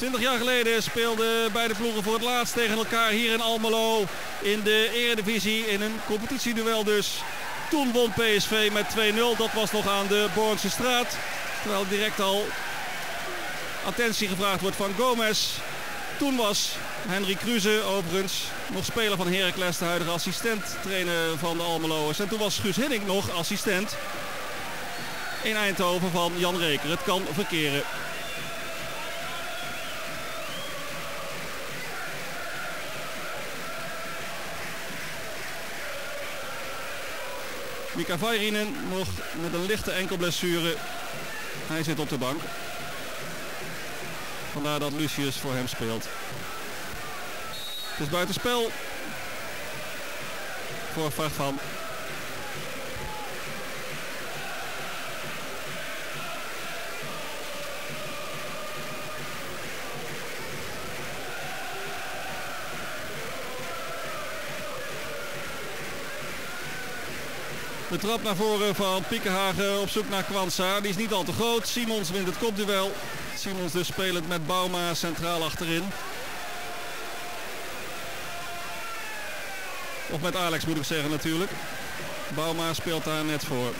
20 jaar geleden speelden beide ploegen voor het laatst tegen elkaar hier in Almelo. In de eredivisie, in een competitieduel dus. Toen won PSV met 2-0. Dat was nog aan de Borgse straat. Terwijl direct al attentie gevraagd wordt van Gomez. Toen was Henry Kruse overigens nog speler van Heracles, de huidige assistent trainer van de Almeloers. En toen was Guus Hiddink nog assistent in Eindhoven van Jan Reker. Het kan verkeren. Mika Vairinen nog met een lichte enkelblessure. Hij zit op de bank. Vandaar dat Lucius voor hem speelt. Het is buitenspel voor Farfan. De trap naar voren van Piekenhagen op zoek naar Kwanza. Die is niet al te groot. Simons wint het kopduel. Simons dus spelend met Bauma centraal achterin. Of met Alex moet ik zeggen natuurlijk. Bauma speelt daar net voor.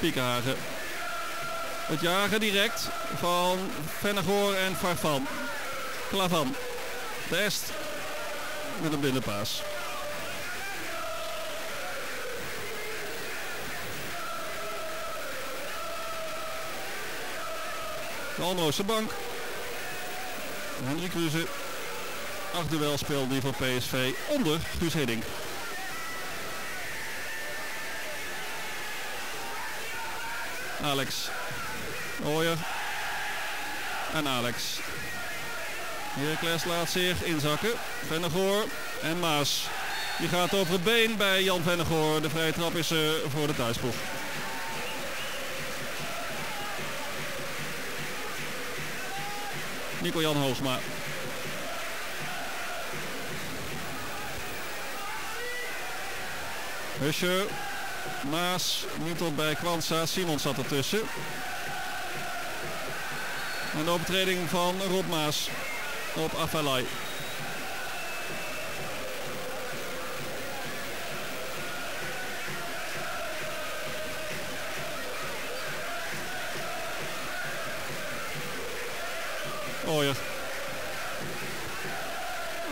Piekenhagen. Het jagen direct van Vennegoor en Farfan. Klavan. Test met een binnenpaas. De Almeloze bank. Hendrik Kruse. Acht duel speelde voor PSV onder Guus Hiddink. Alex. Ooyer. En Alex. Heracles laat zich inzakken. Vennegoor en Maas. Die gaat over het been bij Jan Vennegoor. De vrije trap is er voor de thuisploeg. Nico-Jan Hoogma. Husje. Maas. Op bij Kwanza. Simon zat ertussen. En de overtreding van Rob Maas op Afalai. Ooyer.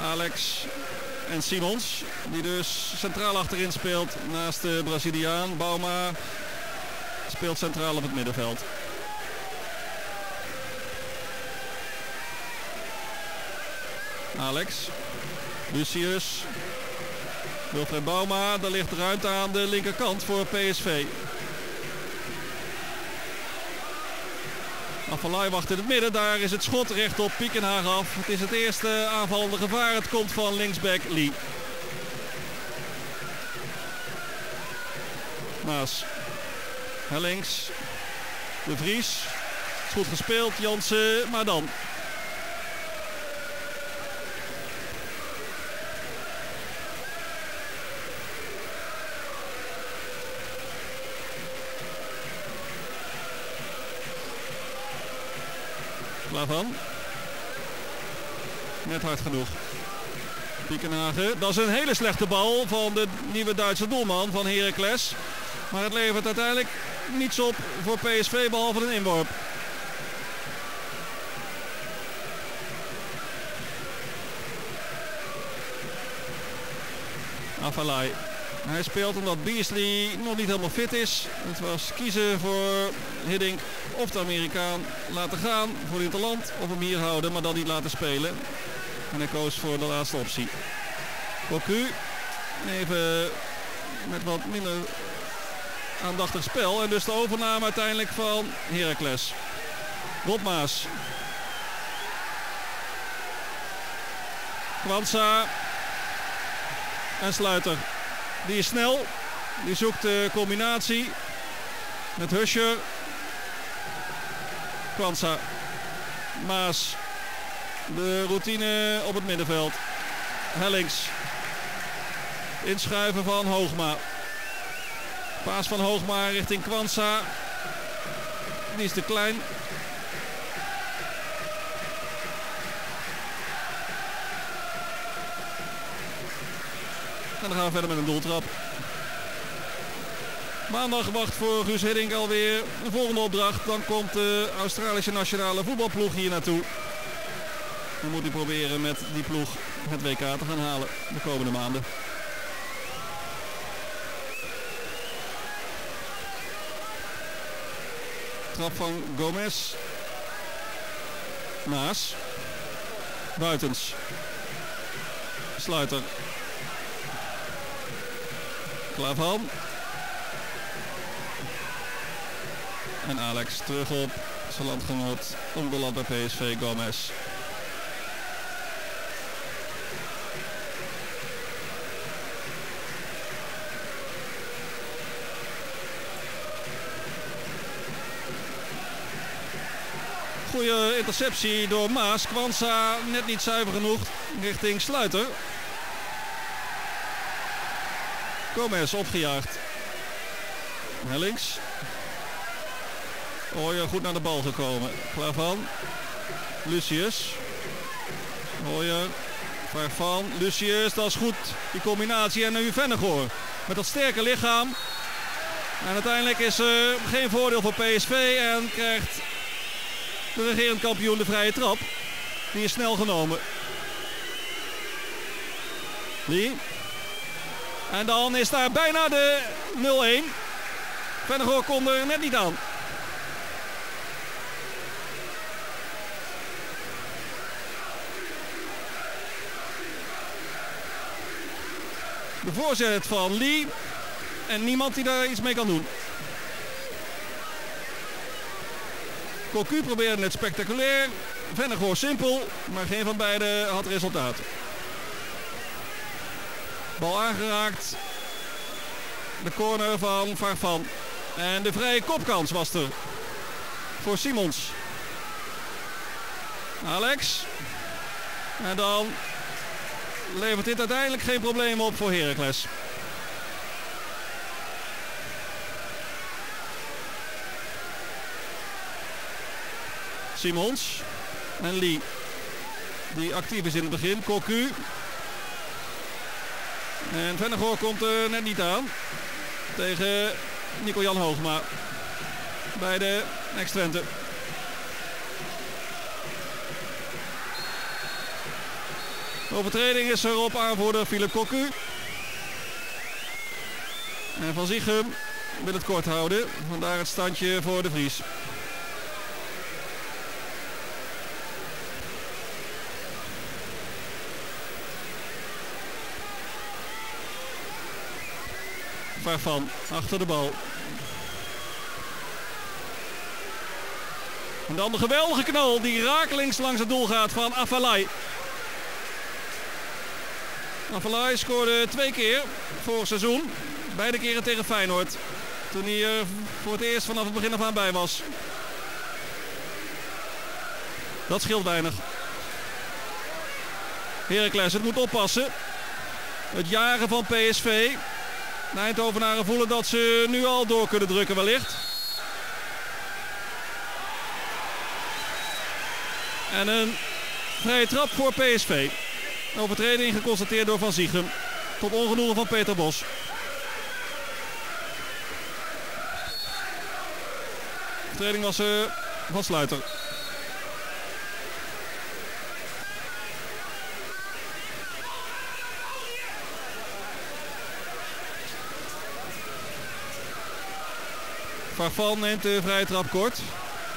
Alex en Simons, die dus centraal achterin speelt naast de Braziliaan. Bauma speelt centraal op het middenveld. Alex. Lucius. Wilfred Bauma. Daar ligt ruimte aan de linkerkant voor PSV. Afvalai wacht in het midden. Daar is het schot recht op Piekenhagen af. Het is het eerste aanvallende gevaar. Het komt van linksback Lee. Maas. Hellings. De Vries. Goed gespeeld. Jansen. Maar dan Klavan. Net hard genoeg. Piekenhagen. Dat is een hele slechte bal van de nieuwe Duitse doelman van Heracles. Maar het levert uiteindelijk niets op voor PSV behalve een inworp. Afalai. Hij speelt omdat Beasley nog niet helemaal fit is. Het was kiezen voor Hiddink of de Amerikaan laten gaan voor het interland. Of hem hier houden, maar dan niet laten spelen. En hij koos voor de laatste optie. Cocu even met wat minder aandachtig spel. En dus de overname uiteindelijk van Heracles. Rotmaas. Kwanza. En Sluiter. Die is snel. Die zoekt de combinatie. Met Huscher. Kwanza. Maas. De routine op het middenveld. Hellings. Inschuiven van Hoogma. Paas van Hoogma richting Kwanza. Die is te klein. En dan gaan we verder met een doeltrap. Maandag wacht voor Guus Hiddink alweer een volgende opdracht. Dan komt de Australische nationale voetbalploeg hier naartoe. Dan moet hij proberen met die ploeg het WK te gaan halen de komende maanden. Trap van Gomez. Maas. Buitens. Sluiter. Klavan. En Alex terug op zijn landgenoot. Onbeland bij PSV Gomez. Goede interceptie door Maas. Kwanza net niet zuiver genoeg richting Sluiter. Gomez opgejaagd. Hellings. Ooyer goed naar de bal gekomen. Klavan. Lucius. Ooyer. Farfan. Lucius. Dat is goed. Die combinatie. En nu Vennegoor. Met dat sterke lichaam. En uiteindelijk is er geen voordeel voor PSV. En krijgt de regerend kampioen de vrije trap. Die is snel genomen. Lee. En dan is daar bijna de 0-1. Vennegoor kon er net niet aan. De voorzet van Lee. En niemand die daar iets mee kan doen. Cocu probeerde het spectaculair. Vennegoor simpel. Maar geen van beiden had resultaat. Bal aangeraakt. De corner van Farfan. En de vrije kopkans was er. Voor Simons. Alex. En dan levert dit uiteindelijk geen probleem op voor Heracles. Simons en Lee. Die actief is in het begin. Cocu. En Vennegoor komt er net niet aan. Tegen Nico-Jan Hoogma. Bij de ex-Twente. Overtreding is er op aanvoerder Philip Cocu. En Van Ziegem wil het kort houden. Vandaar het standje voor de Vries. Waarvan achter de bal. En dan de geweldige knal die rakelings langs het doel gaat van Afalai. Afalai scoorde twee keer vorig seizoen. Beide keren tegen Feyenoord. Toen hij er voor het eerst vanaf het begin af aan bij was. Dat scheelt weinig. Heracles, het moet oppassen. Het jagen van PSV. De Eindhovenaren voelen dat ze nu al door kunnen drukken wellicht. En een vrije trap voor PSV. Overtreding geconstateerd door Van Ziegem. Tot ongenoegen van Peter Bos. Overtreding was uh, van Sluiter. Farfan neemt de vrije trap kort.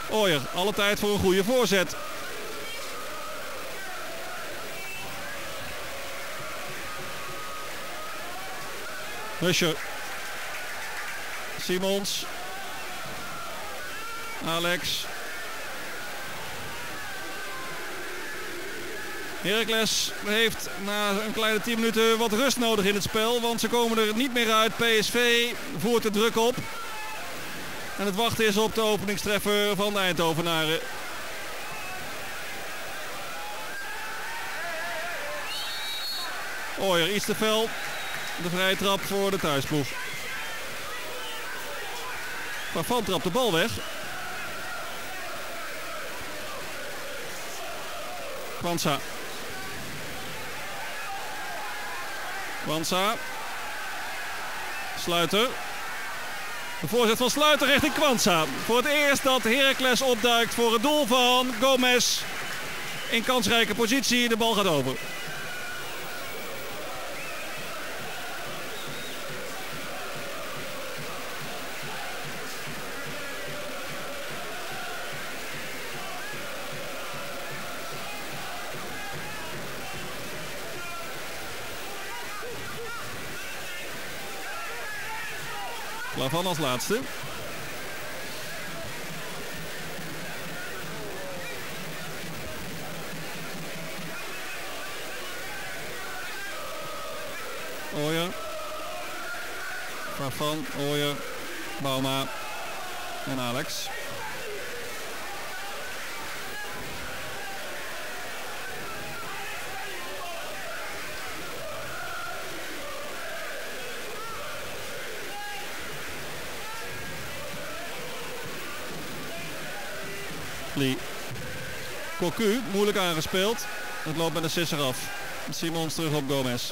Ooyer, alle tijd voor een goede voorzet. Huscher. Simons. Alex. Heracles heeft na een kleine 10 minuten wat rust nodig in het spel. Want ze komen er niet meer uit. PSV voert de druk op. En het wachten is op de openingstreffer van de Eindhovenaren. Ooyer iets te fel. De vrije trap voor de thuisploeg. Van trap de bal weg. Panza, Panza, Sluiter. De voorzet van Sluiter richting Kwanza. Voor het eerst dat Heracles opduikt voor het doel van Gomez. In kansrijke positie. De bal gaat over. Als laatste. Ooyer. Waarvan Ooyer, Bauma en Alex. Lee. Cocu, moeilijk aangespeeld. Het loopt met een sisser af. Simons terug op Gomez.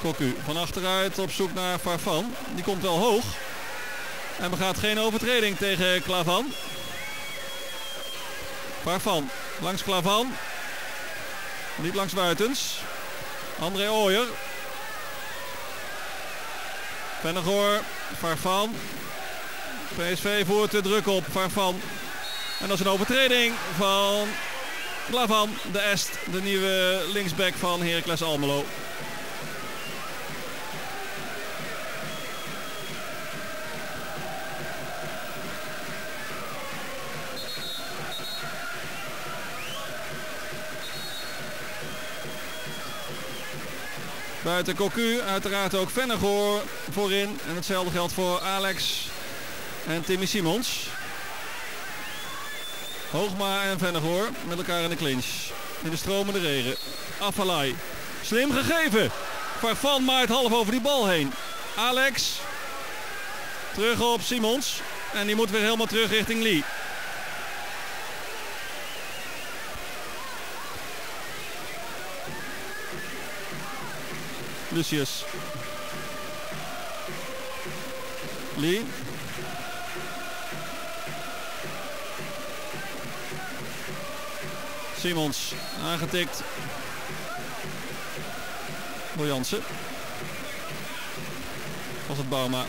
Cocu van achteruit op zoek naar Farfan. Die komt wel hoog. En begaat geen overtreding tegen Klavan. Farfan langs Klavan. Niet langs Buitens. André Ooyer. Vennegoor, Farfan. PSV voert de druk op Farfan. En dat is een overtreding van Klavan, de Est, de nieuwe linksback van Heracles Almelo. Buiten Cocu uiteraard ook Vennegoor voorin. En hetzelfde geldt voor Alex en Timmy Simons. Hoogma en Vennegoor met elkaar in de clinch. In de stromende regen. Afalai. Slim gegeven. Farfan maait half over die bal heen. Alex. Terug op Simons. En die moet weer helemaal terug richting Lee. Lucius. Lee. Simons aangetikt Jansen. Was het Bauma.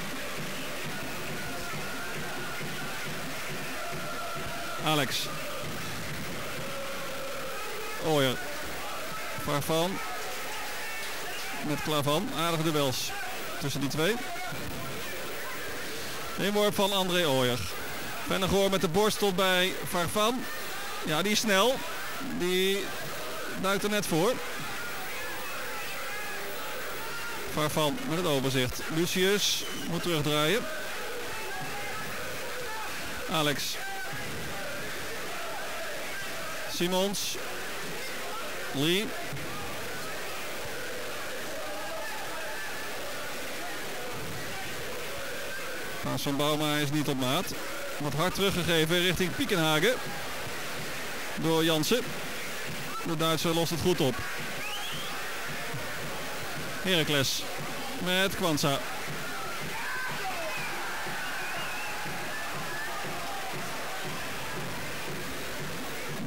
Alex. Ooyer. Waarvan? Met Klavan. Aardige duels tussen die twee. Inworp van André Ooyer. Vennegoor met de borst tot bij Farfan. Ja, die is snel. Die duikt er net voor. Farfan met het overzicht. Lucius moet terugdraaien. Alex. Simons. Lee. Paas van Bauma is niet op maat. Wat hard teruggegeven richting Piekenhagen. Door Jansen. De Duitser lost het goed op. Heracles met Kwanza.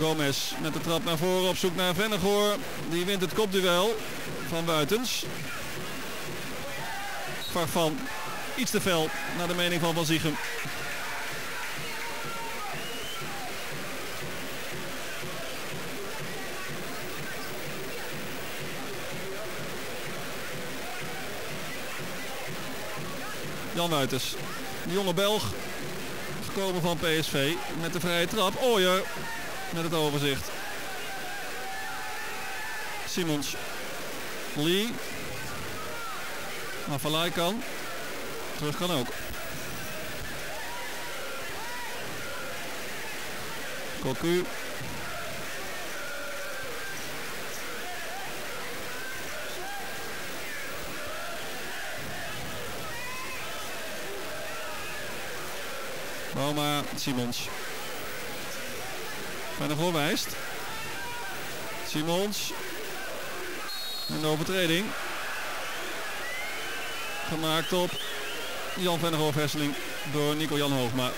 Gomez met de trap naar voren op zoek naar Vennegoor. Die wint het kopduel van Buitens. Farfan iets te fel naar de mening van Van Ziegem. Jan Wuiters, de jonge Belg, gekomen van PSV met de vrije trap. Ooyer met het overzicht. Simons. Lee. Avalai kan terug kan ook. Cocu. Boma, Simons. de voorwijst. Simons. Een overtreding. Gemaakt op Jan Vennegoor Hesseling door Nico Jan Hoogma.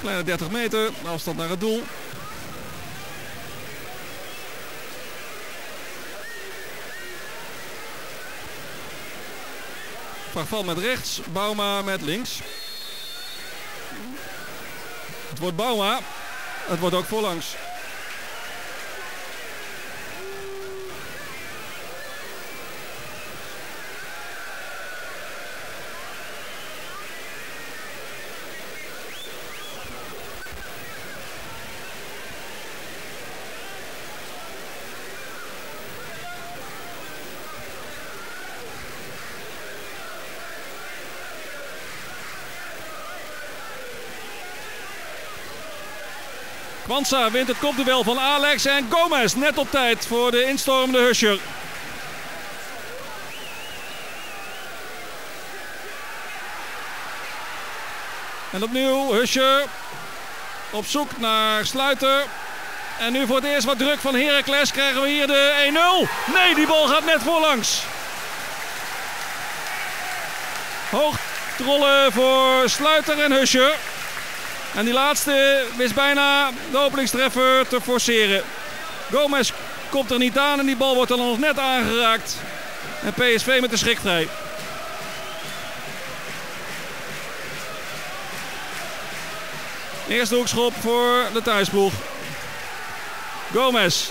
Kleine 30 meter, afstand naar het doel. Van met rechts, Bauma met links. Het wordt Bauma. Het wordt ook voorlangs. Kwanza wint het kopduel van Alex en Gomez net op tijd voor de instormende Huscher. En opnieuw Huscher op zoek naar Sluiter. En nu voor het eerst wat druk van Heracles krijgen we hier de 1-0. Nee, die bal gaat net voorlangs. Hoog trollen voor Sluiter en Huscher. En die laatste wist bijna de openingstreffer te forceren. Gomez komt er niet aan en die bal wordt dan nog net aangeraakt. En PSV met de schrik vrij. Eerste hoekschop voor de thuisploeg. Gomez.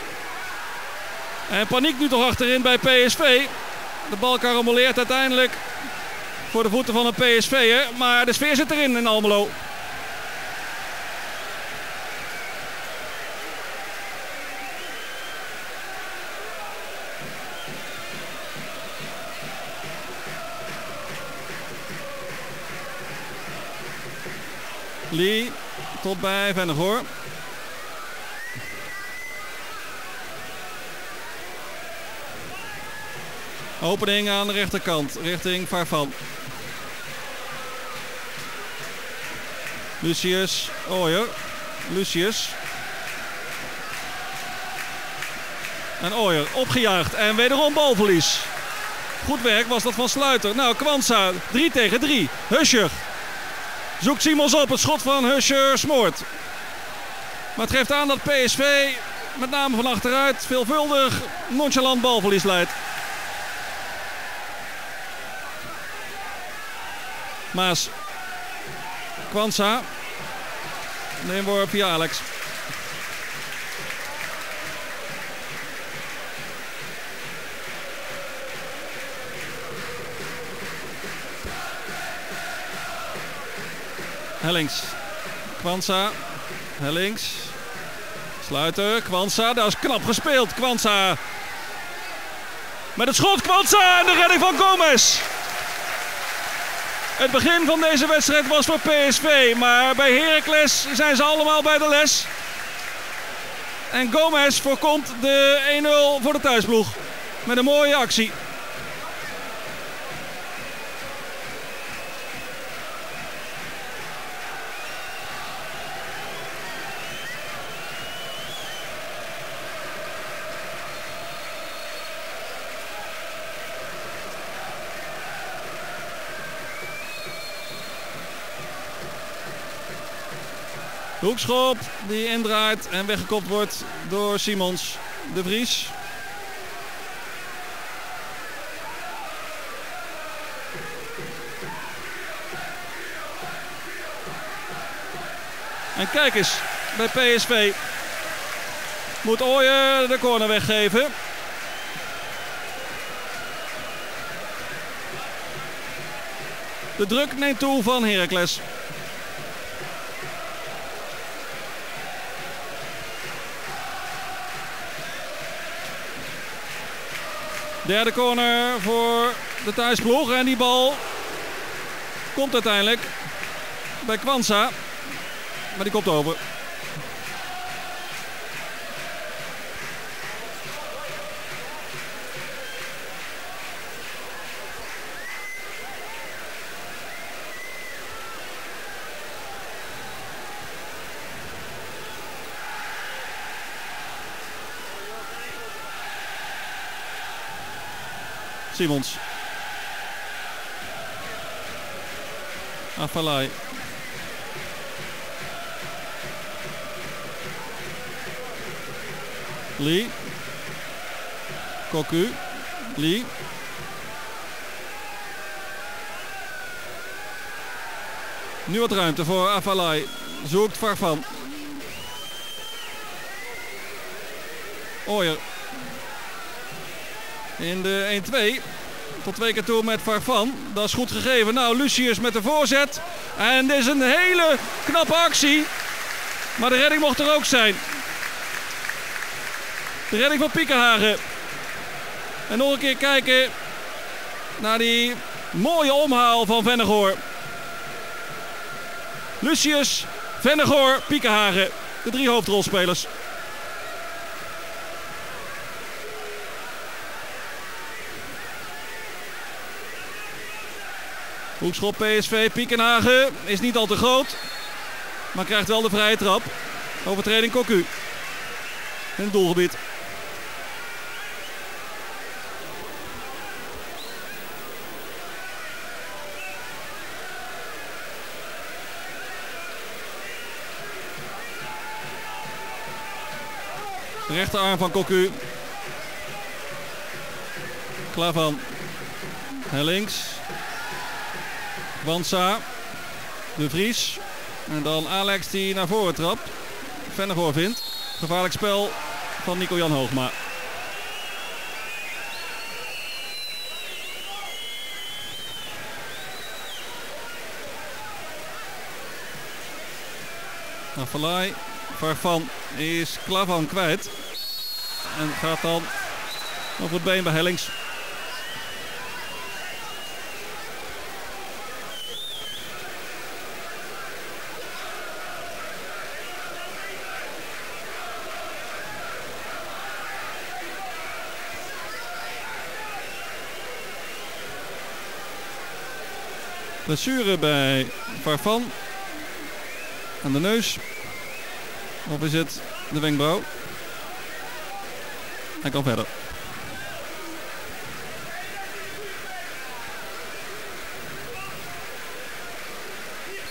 En paniek nu toch achterin bij PSV. De bal karamoleert uiteindelijk voor de voeten van een PSV'er. Maar de sfeer zit erin in Almelo. Lee tot bij Vennegoor. Opening aan de rechterkant richting Farfan. Lucius Ooyer. Lucius. En Ooyer opgejaagd en wederom balverlies. Goed werk was dat van Sluiter. Nou, Kwanza 3 tegen 3. Huscher Zoekt Simons op. Het schot van Huscher smoort. Maar het geeft aan dat PSV met name van achteruit veelvuldig nonchalant balverlies leidt. Maas. De inworp via Alex. Hellings. Kwanza. Hellings. Sluiter. Kwanza. Dat is knap gespeeld. Kwanza. Met het schot. Kwanza. En de redding van Gomez. Het begin van deze wedstrijd was voor PSV. Maar bij Heracles zijn ze allemaal bij de les. En Gomez voorkomt de 1-0 voor de thuisploeg. Met een mooie actie. Hoekschop die indraait en weggekopt wordt door Simons de Vries. En kijk eens, bij PSV moet Ooyer de corner weggeven. De druk neemt toe van Heracles. Derde corner voor de thuisploeg. En die bal Komt uiteindelijk bij Kwanza. Maar die komt over. Simons. Afalai. Lee. Koku. Lee. Nu wat ruimte voor Afalai. Zoekt Farfan. Ooyer. In de 1-2. Tot twee keer toe met Farfan. Dat is goed gegeven. Nou, Lucius met de voorzet. En dit is een hele knappe actie. Maar de redding mocht er ook zijn. De redding van Piekenhagen. En nog een keer kijken naar die mooie omhaal van Vennegoor. Lucius, Vennegoor, Piekenhagen. De drie hoofdrolspelers. Hoekschop PSV, Piekenhagen is niet al te groot. Maar krijgt wel de vrije trap. Overtreding Cocu. In het doelgebied. De rechterarm van Cocu. Klaar van. Naar links. Wansa. De Vries. En dan Alex die naar voren trapt. Vennegoor vindt. Gevaarlijk spel van Nico-Jan Hoogma. Afalai. Farfan is Klavan kwijt. En gaat dan over het been bij Hellings. Blessure bij Farfan. Aan de neus. Of is het de wenkbrauw? Hij kan verder.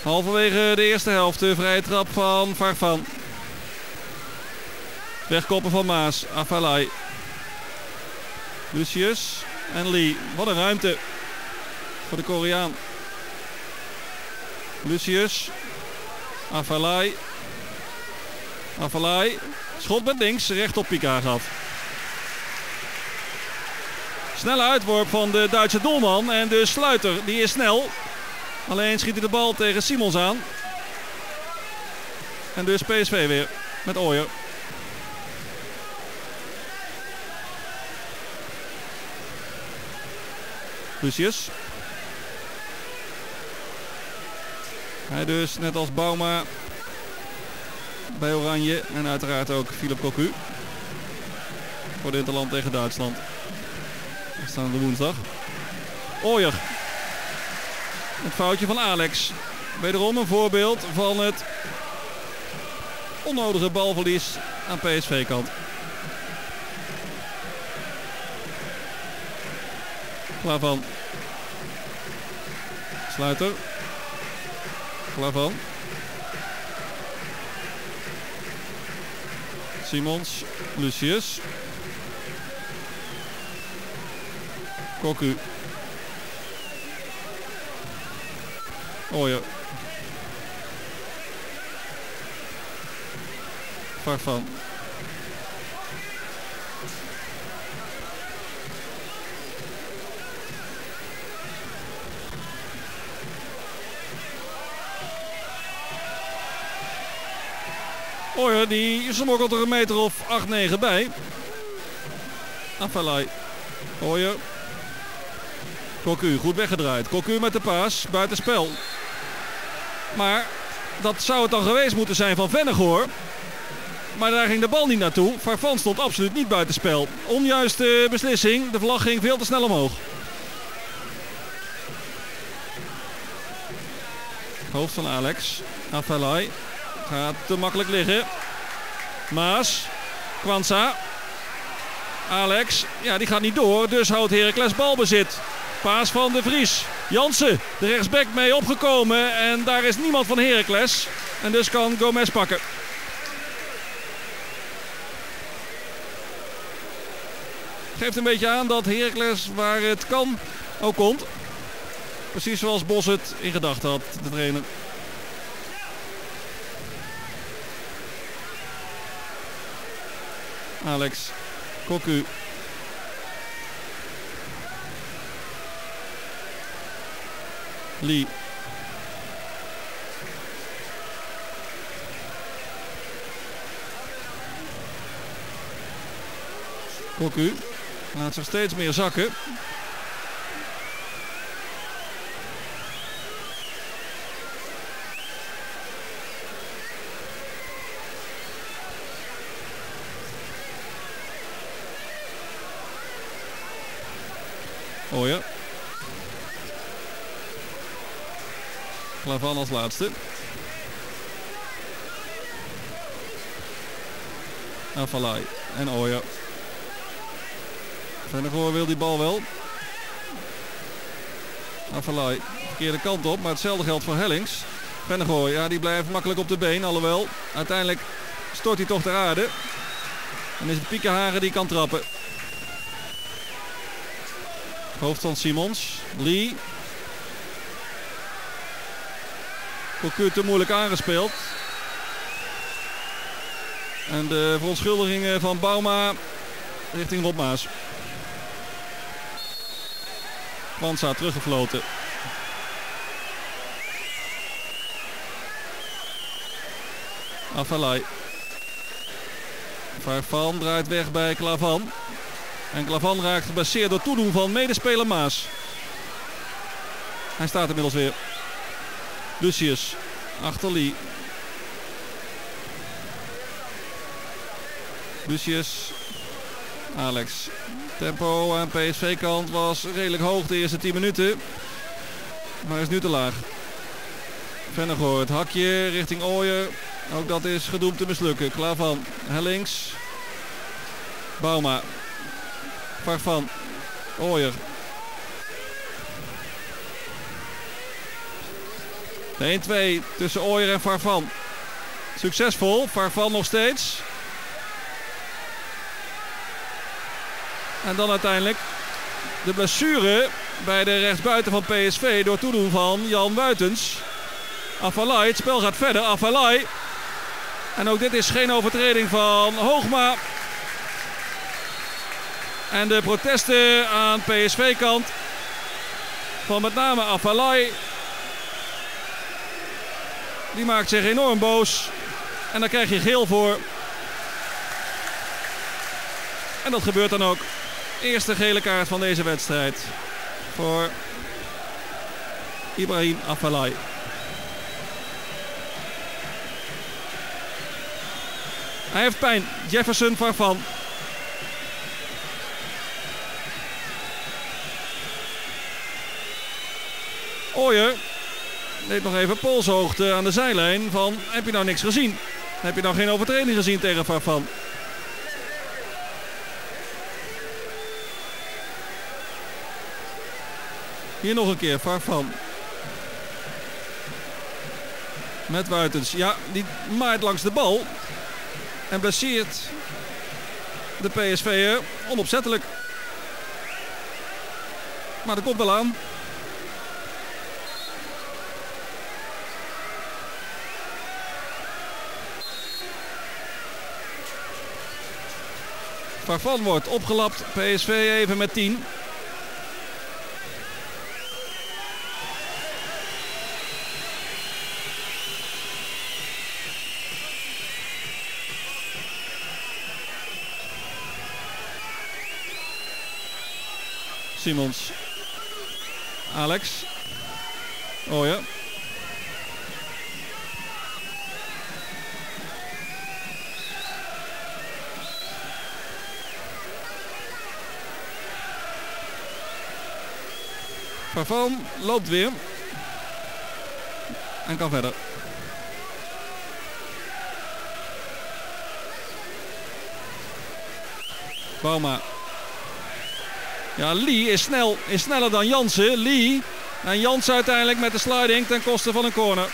Halverwege de eerste helft de vrije trap van Farfan. Wegkoppen van Maas. Afalai. Lucius en Lee. Wat een ruimte voor de Koreaan. Lucius. Afalai. Afalai. Schot met links. Recht op Pika af. Snelle uitworp van de Duitse doelman. En de sluiter die is snel. Alleen schiet hij de bal tegen Simons aan. En dus PSV weer met Ooyer. Lucius. Hij dus net als Bauma bij Oranje. En uiteraard ook Philip Cocu. Voor de Interland tegen Duitsland. We staan de woensdag. Ooyer. Het foutje van Alex. Wederom een voorbeeld van het onnodige balverlies aan PSV-kant. Klaar van. Sluiter. Klaar van. Simons. Lucius. Koku. Ooyer. Farfan. Die smokkelt er een meter of 8-9 bij. Afalai. Ooyer. Cocu goed weggedraaid. Cocu met de paas. Buitenspel. Maar dat zou het dan geweest moeten zijn van Vennegoor. Maar daar ging de bal niet naartoe. Farfan stond absoluut niet buitenspel. Onjuiste beslissing. De vlag ging veel te snel omhoog. Hoofd van Alex. Afelai. Gaat te makkelijk liggen. Maas. Kwanza. Alex. Ja, die gaat niet door. Dus houdt Heracles balbezit. Paas van de Vries. Jansen, de rechtsback mee opgekomen. En daar is niemand van Heracles. En dus kan Gomez pakken. Geeft een beetje aan dat Heracles waar het kan ook komt. Precies zoals Bos het in gedachten had, de trainer. Alex Koku. Lee. Koku laat zich steeds meer zakken. Klavan als laatste. Afalai en Oya. Vennegoor wil die bal wel. Afalai, verkeerde kant op, maar hetzelfde geldt voor Hellings. Vennegoor, ja die blijft makkelijk op de been, alhoewel. Uiteindelijk stort hij toch ter aarde. En is het Piekenhagen die kan trappen. Hoofd van Simons. Lee. Cocu te moeilijk aangespeeld. En de verontschuldigingen van Bauma richting Rob Maas. Kwanza teruggefloten. Afalai. Farfan draait weg bij Klavan. En Klavan raakt gebaseerd door toedoen van medespeler Maas. Hij staat inmiddels weer. Lucius achter Lee. Lucius. Alex. Tempo aan PSV-kant was redelijk hoog de eerste 10 minuten. Maar is nu te laag. Vennegoor, hakje richting Ooyer. Ook dat is gedoemd te mislukken. Klavan, Hellings. Bauma. Farfan. Ooyer. De 1-2 tussen Ooyer en Farfan. Succesvol. Farfan nog steeds. En dan uiteindelijk de blessure bij de rechtsbuiten van PSV door toedoen van Jan Buitens. Afalai, het spel gaat verder. Afalai. En ook dit is geen overtreding van Hoogma. En de protesten aan PSV-kant van met name Afalai. Die maakt zich enorm boos. En daar krijg je geel voor. En dat gebeurt dan ook. Eerste gele kaart van deze wedstrijd. Voor Ibrahim Afalai. Hij heeft pijn. Jefferson Farfan. Ooyer deed nog even polshoogte aan de zijlijn van heb je nou niks gezien? Heb je nou geen overtreding gezien tegen Farfan? Hier nog een keer Farfan. Met Wuitens. Ja, die maait langs de bal. En blesseert de PSV'er onopzettelijk. Maar dat komt wel aan. Farfan wordt opgelapt. PSV even met 10. Simons. Alex. Oh ja. Farfan loopt weer. En kan verder. Bauma. Ja, Lee is, snel, is sneller dan Jansen. Lee. En Jansen uiteindelijk met de sliding ten koste van een corner.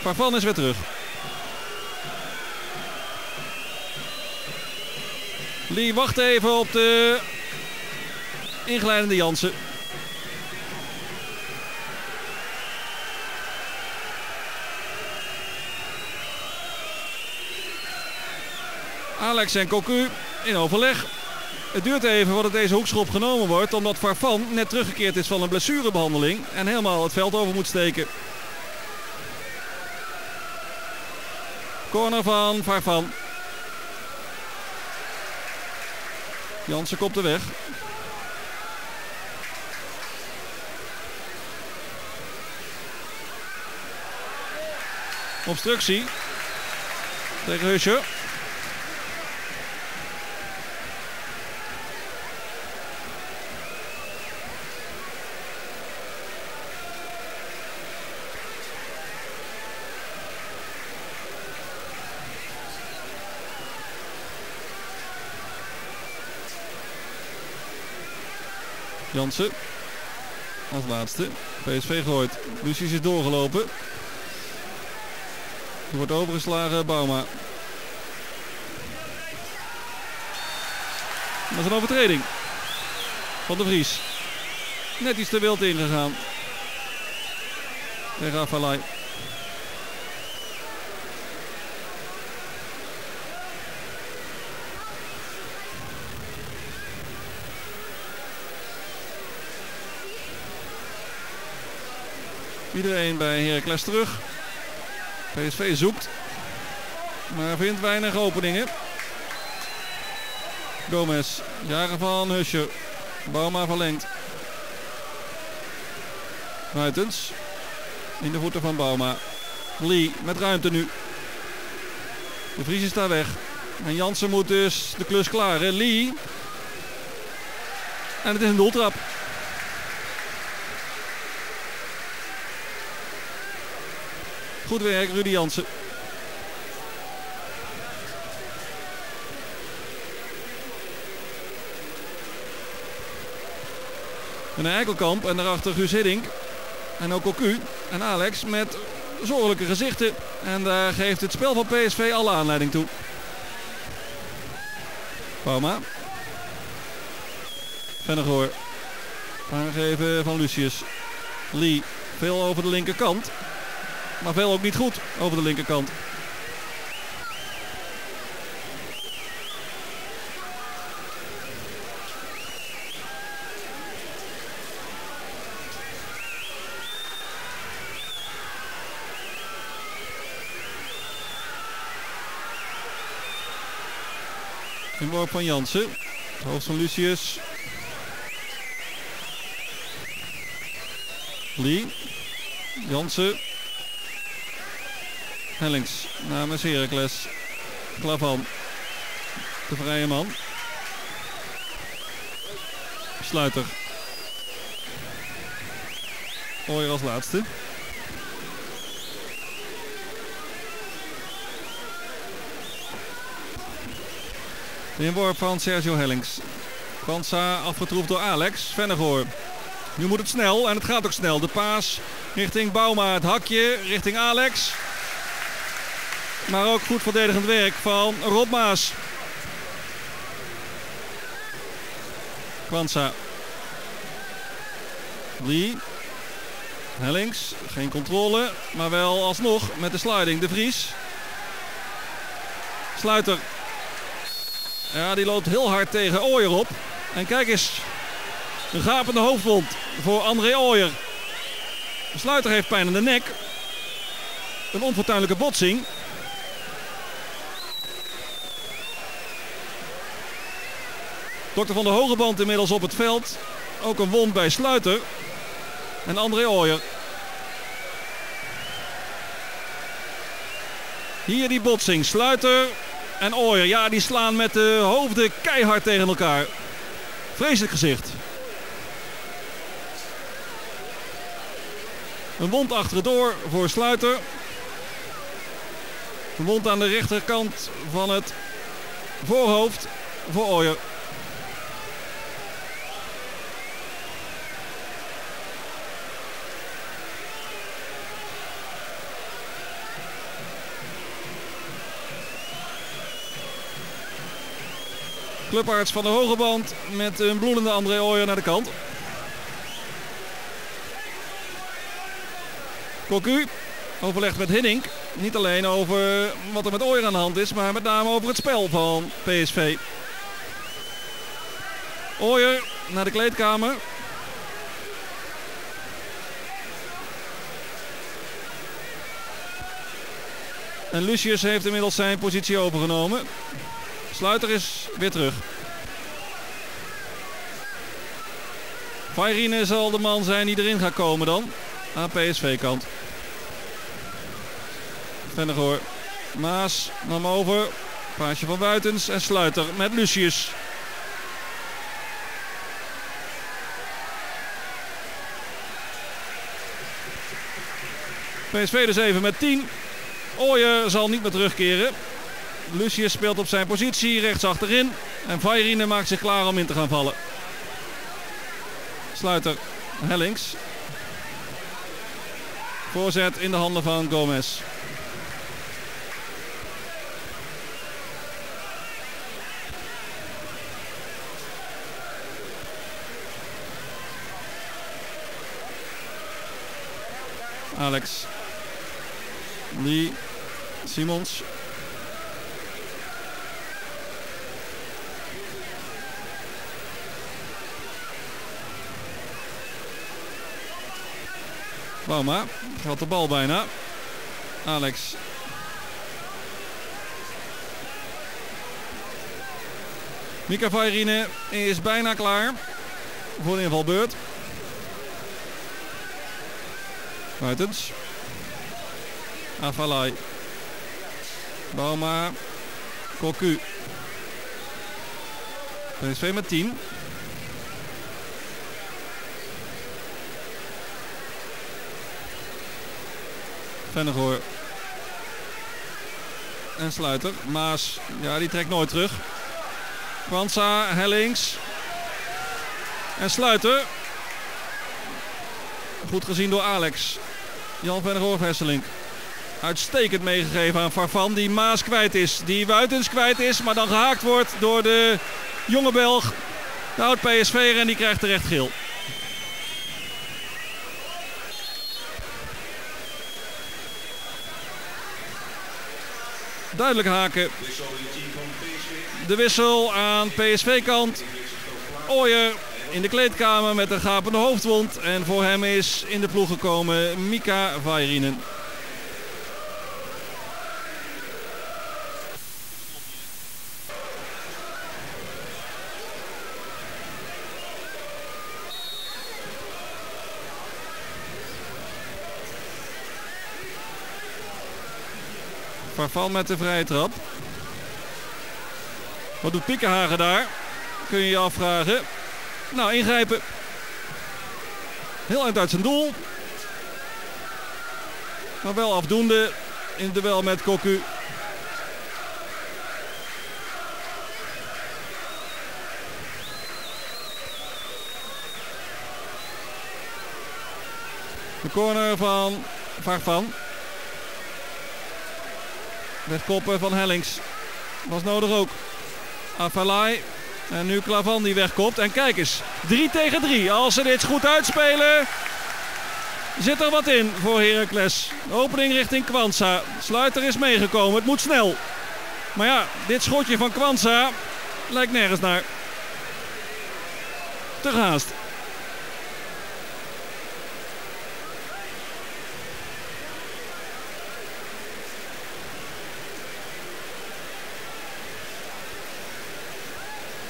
Farfan is weer terug. Lee wacht even op de inglijdende Jansen. Alex en Cocu in overleg. Het duurt even voordat deze hoekschop genomen wordt. Omdat Farfan net teruggekeerd is van een blessurebehandeling. En helemaal het veld over moet steken. Corner van Farfan. Jansen komt er weg. Obstructie. Tegen Husje. Jansen. Als laatste. PSV gooit. Lucius is doorgelopen. Wordt overgeslagen. Bauma. Dat is een overtreding. Van de Vries. Net iets te wild ingegaan. Tegen Afalai. Iedereen bij Heracles terug. PSV zoekt. Maar vindt weinig openingen. Gomez. Jagen van Husje. Bauma verlengt. Buitens. In de voeten van Bauma. Lee met ruimte nu. De Vries is daar weg. En Jansen moet dus de klus klaren. Lee. En het is een doeltrap. Goed werk, Rudy Jansen. En een Eikelkamp en daarachter Guus Hiddink. En ook Cocu en Alex met zorgelijke gezichten. En daar geeft het spel van PSV alle aanleiding toe. Pauma. Vennegoor. Aangeven van Lucius. Lee. Veel over de linkerkant. Maar veel ook niet goed over de linkerkant. Inworp van Jansen. Hoofd van Lucius. Lee. Jansen. Hellings namens Heracles. Klavan. De vrije man. Sluiter. Ooyer als laatste. De inworp van Sergio Hellings. Pansa afgetroefd door Alex Vennegoor. Nu moet het snel en het gaat ook snel. De paas richting Bauma. Het hakje richting Alex. Maar ook goed verdedigend werk van Rob Maas. Kwanza. Lee. Hellings. Geen controle. Maar wel alsnog met de sliding. De Vries. Sluiter. Ja, die loopt heel hard tegen Ooyer op. En kijk eens. Een gapende hoofdwond voor André Ooyer. De sluiter heeft pijn in de nek. Een onfortuinlijke botsing. Dokter van de Hogeband inmiddels op het veld. Ook een wond bij Sluiter. En André Ooyer. Hier die botsing. Sluiter en Ooyer. Ja, die slaan met de hoofden keihard tegen elkaar. Vreselijk gezicht. Een wond achter voor Sluiter. Een wond aan de rechterkant van het voorhoofd voor Ooyer. Clubarts van de hoge band met een bloedende André Ooyer naar de kant. Cocu overlegt met Hiddink. Niet alleen over wat er met Ooyer aan de hand is, maar met name over het spel van PSV. Ooyer naar de kleedkamer. En Lucius heeft inmiddels zijn positie overgenomen. Sluiter is weer terug. Vairine zal de man zijn die erin gaat komen dan. Aan PSV-kant. Vennegoor. Maas nam over. Paasje van Buitens en Sluiter met Lucius. PSV dus even met 10. Ooyer zal niet meer terugkeren. Lucius speelt op zijn positie rechts achterin. En Vairine maakt zich klaar om in te gaan vallen. Sluiter Hellings. Voorzet in de handen van Gomez. Alex. Lee. Simons. Bauma gaat de bal bijna. Alex. Mika Vairine is bijna klaar voor de invalbeurt. Buitens. Avalai. Bauma. Cocu. PSV met 10. Vennegoor. En Sluiter. Maas, ja, die trekt nooit terug. Kwanza, Hellings. En Sluiter. Goed gezien door Alex. Jan Vennegoor Hesselink. Uitstekend meegegeven aan Farfan die Maas kwijt is. Die Wuitens kwijt is, maar dan gehaakt wordt door de jonge Belg. De oud PSV en die krijgt terecht geel. Duidelijk haken. De wissel aan PSV-kant. Ooyer in de kleedkamer met een gapende hoofdwond. En voor hem is in de ploeg gekomen Mika Vairinen. Farfan met de vrije trap. Wat doet Piekenhagen daar? Kun je je afvragen. Nou, ingrijpen. Heel eind uit zijn doel. Maar wel afdoende in het duel met Cocu. De corner van Farfan. Wegkoppen van Hellings. Was nodig ook. Afalai. En nu Klavan die wegkopt. En kijk eens. 3 tegen 3. Als ze dit goed uitspelen. Zit er wat in voor Heracles. Opening richting Kwanza. Sluiter is meegekomen. Het moet snel. Maar ja, dit schotje van Kwanza lijkt nergens naar. Te gaast.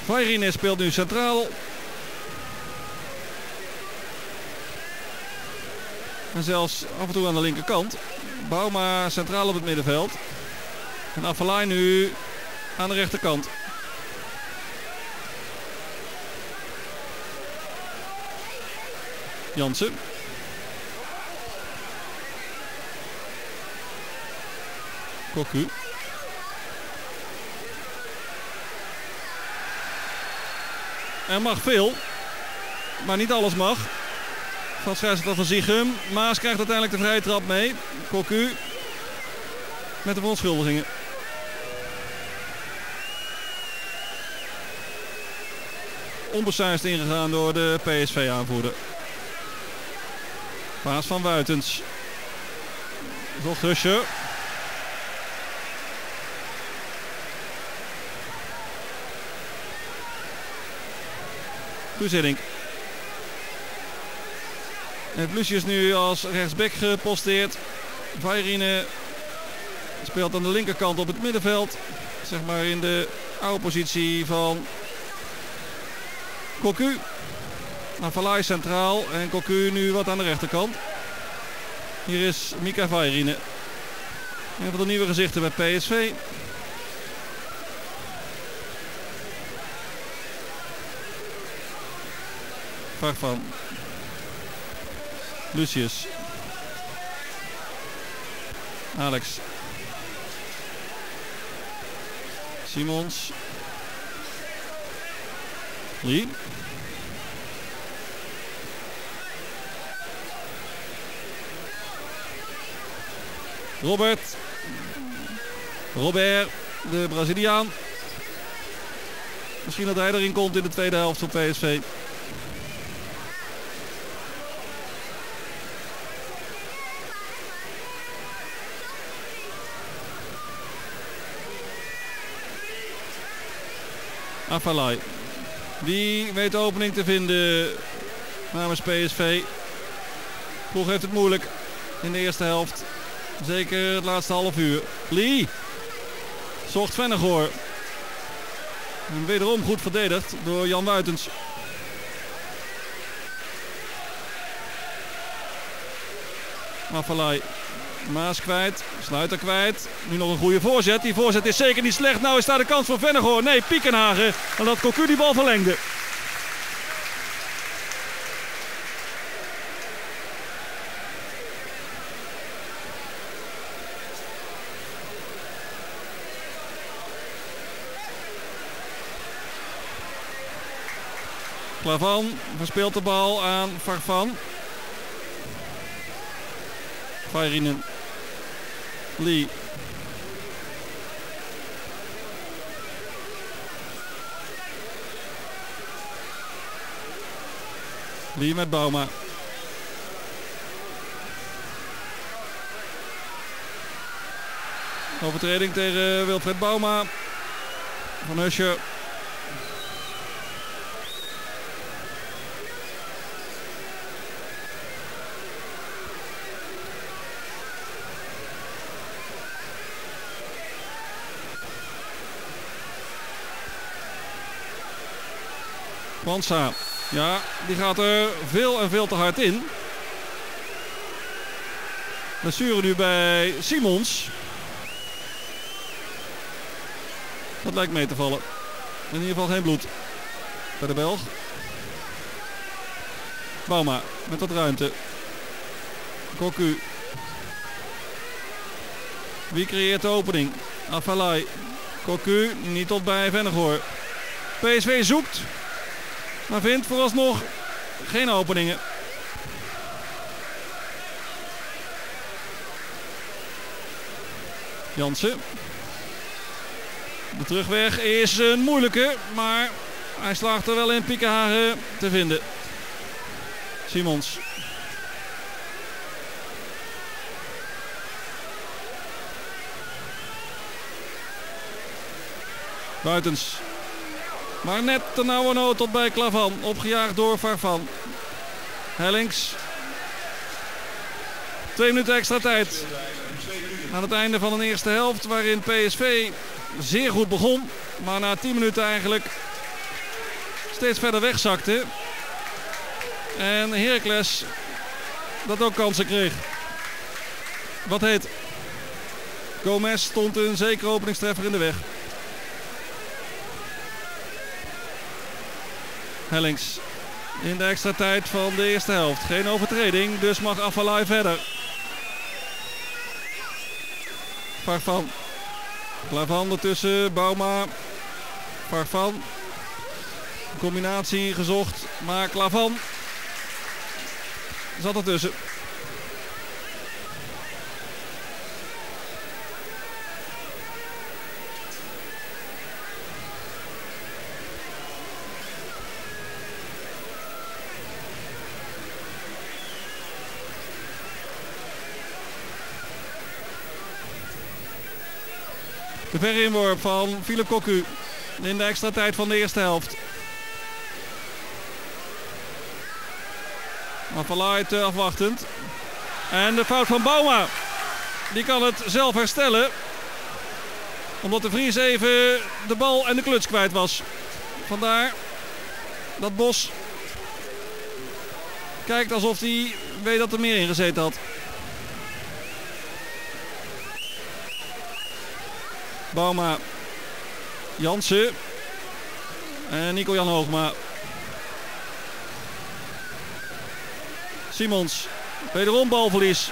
Vairine speelt nu centraal. En zelfs af en toe aan de linkerkant. Bauma centraal op het middenveld. En Afalai nu aan de rechterkant. Jansen. Cocu. Er mag veel, maar niet alles mag. Van scheidsrechter van Ziegum. Maas krijgt uiteindelijk de vrije trap mee. Cocu met de verontschuldigingen. Onbesuist ingegaan door de PSV-aanvoerder. Paas van Wuitens. Tot Gusje. Guusink. En Lucius nu als rechtsback geposteerd. Vairine speelt aan de linkerkant op het middenveld. Zeg maar in de oude positie van Cocu. Valai centraal en Cocu nu wat aan de rechterkant. Hier is Mika Vairine. Een van de nieuwe gezichten bij PSV. Van Lucius. Alex. Simons. Lee. Robert. Robert, de Braziliaan. Misschien dat hij erin komt in de tweede helft van PSV. Afalai. Wie weet de opening te vinden namens PSV. Ploeg heeft het moeilijk in de eerste helft. Zeker het laatste half uur. Lee zocht Vennegoor. En wederom goed verdedigd door Jan Wuitens. Afalai. Maas kwijt. Sluiter kwijt. Nu nog een goede voorzet. Die voorzet is zeker niet slecht. Nou is daar de kans voor Vennegoor. Nee, Piekenhagen. Omdat Cocu die bal verlengde. Klavan verspeelt de bal aan Farfan. Vairinen. Lee. Lee met Bauma. Overtreding tegen Wilfred Bauma. Van Husje. Pansa. Ja, die gaat er veel en veel te hard in. Blessure nu bij Simons. Dat lijkt mee te vallen. In ieder geval geen bloed. Bij de Belg. Bauma met wat ruimte. Koku. Wie creëert de opening? Afalai. Koku niet tot bij Vennegoor. PSV zoekt. Maar vindt vooralsnog geen openingen. Jansen. De terugweg is een moeilijke, maar hij slaagt er wel in Piekenhagen te vinden. Simons. Buitens. Maar net de nauwe nood tot bij Klavan. Opgejaagd door Farvan. Hellings. Twee minuten extra tijd. Aan het einde van een eerste helft waarin PSV zeer goed begon. Maar na 10 minuten eigenlijk steeds verder wegzakte. En Heracles dat ook kansen kreeg. Wat heet. Gomez stond een zekere openingstreffer in de weg. Hellings in de extra tijd van de eerste helft. Geen overtreding, dus mag Afalai verder. Farfan. Klavan ertussen, Bauma. Farfan. Combinatie gezocht, maar Klavan zat ertussen. De inworp van Philip Cocu in de extra tijd van de eerste helft. Maar Verlaait afwachtend. En de fout van Bauma. Die kan het zelf herstellen. Omdat de Vries even de bal en de kluts kwijt was. Vandaar dat Bos kijkt alsof hij weet dat er meer in gezeten had. Bauma, Jansen en Nico-Jan Hoogma. Simons, wederom balverlies.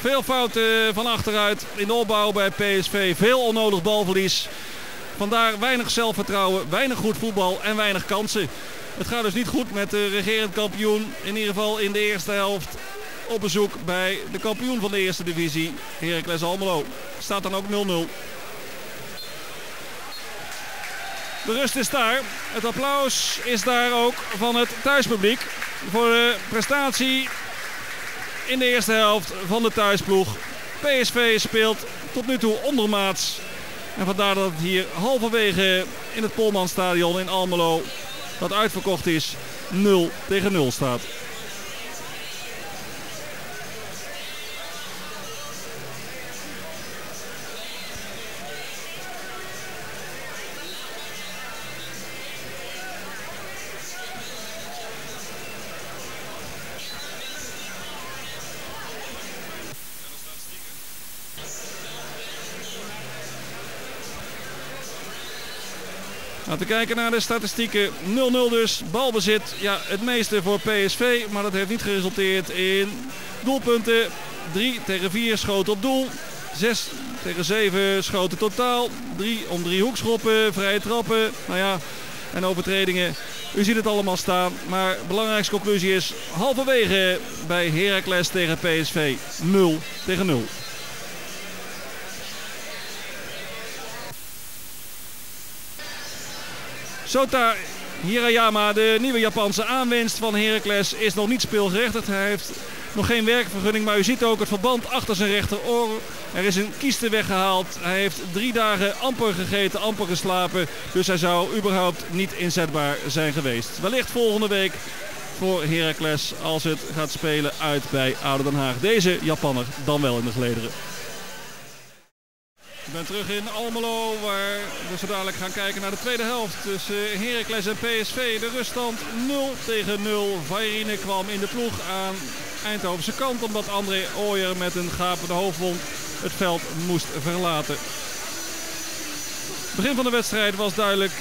Veel fouten van achteruit in de opbouw bij PSV. Veel onnodig balverlies. Vandaar weinig zelfvertrouwen, weinig goed voetbal en weinig kansen. Het gaat dus niet goed met de regerend kampioen. In ieder geval in de eerste helft op bezoek bij de kampioen van de eerste divisie, Heracles Almelo. Staat dan ook 0-0. De rust is daar. Het applaus is daar ook van het thuispubliek voor de prestatie in de eerste helft van de thuisploeg. PSV speelt tot nu toe ondermaats. En vandaar dat het hier halverwege in het Polmanstadion in Almelo, dat uitverkocht is, 0 tegen 0 staat. We kijken naar de statistieken. 0-0 dus. Balbezit. Ja, het meeste voor PSV. Maar dat heeft niet geresulteerd in doelpunten. 3 tegen 4 schoten op doel. 6 tegen 7 schoten totaal. 3 om 3 hoekschoppen. Vrije trappen. Nou ja, en overtredingen. U ziet het allemaal staan. Maar de belangrijkste conclusie is halverwege bij Heracles tegen PSV. 0 tegen 0. Sota Hirayama, de nieuwe Japanse aanwinst van Heracles, is nog niet speelgerechtigd. Hij heeft nog geen werkvergunning, maar u ziet ook het verband achter zijn rechteroor. Er is een kieste weggehaald. Hij heeft drie dagen amper gegeten, amper geslapen. Dus hij zou überhaupt niet inzetbaar zijn geweest. Wellicht volgende week voor Heracles als het gaat spelen uit bij Oude Den Haag. Deze Japanner dan wel in de gelederen. Ben terug in Almelo waar we zo dadelijk gaan kijken naar de tweede helft tussen Heracles en PSV. De ruststand 0 tegen 0. Vairine kwam in de ploeg aan Eindhovense kant omdat André Ooyer met een gapende hoofdwond het veld moest verlaten. Het begin van de wedstrijd was duidelijk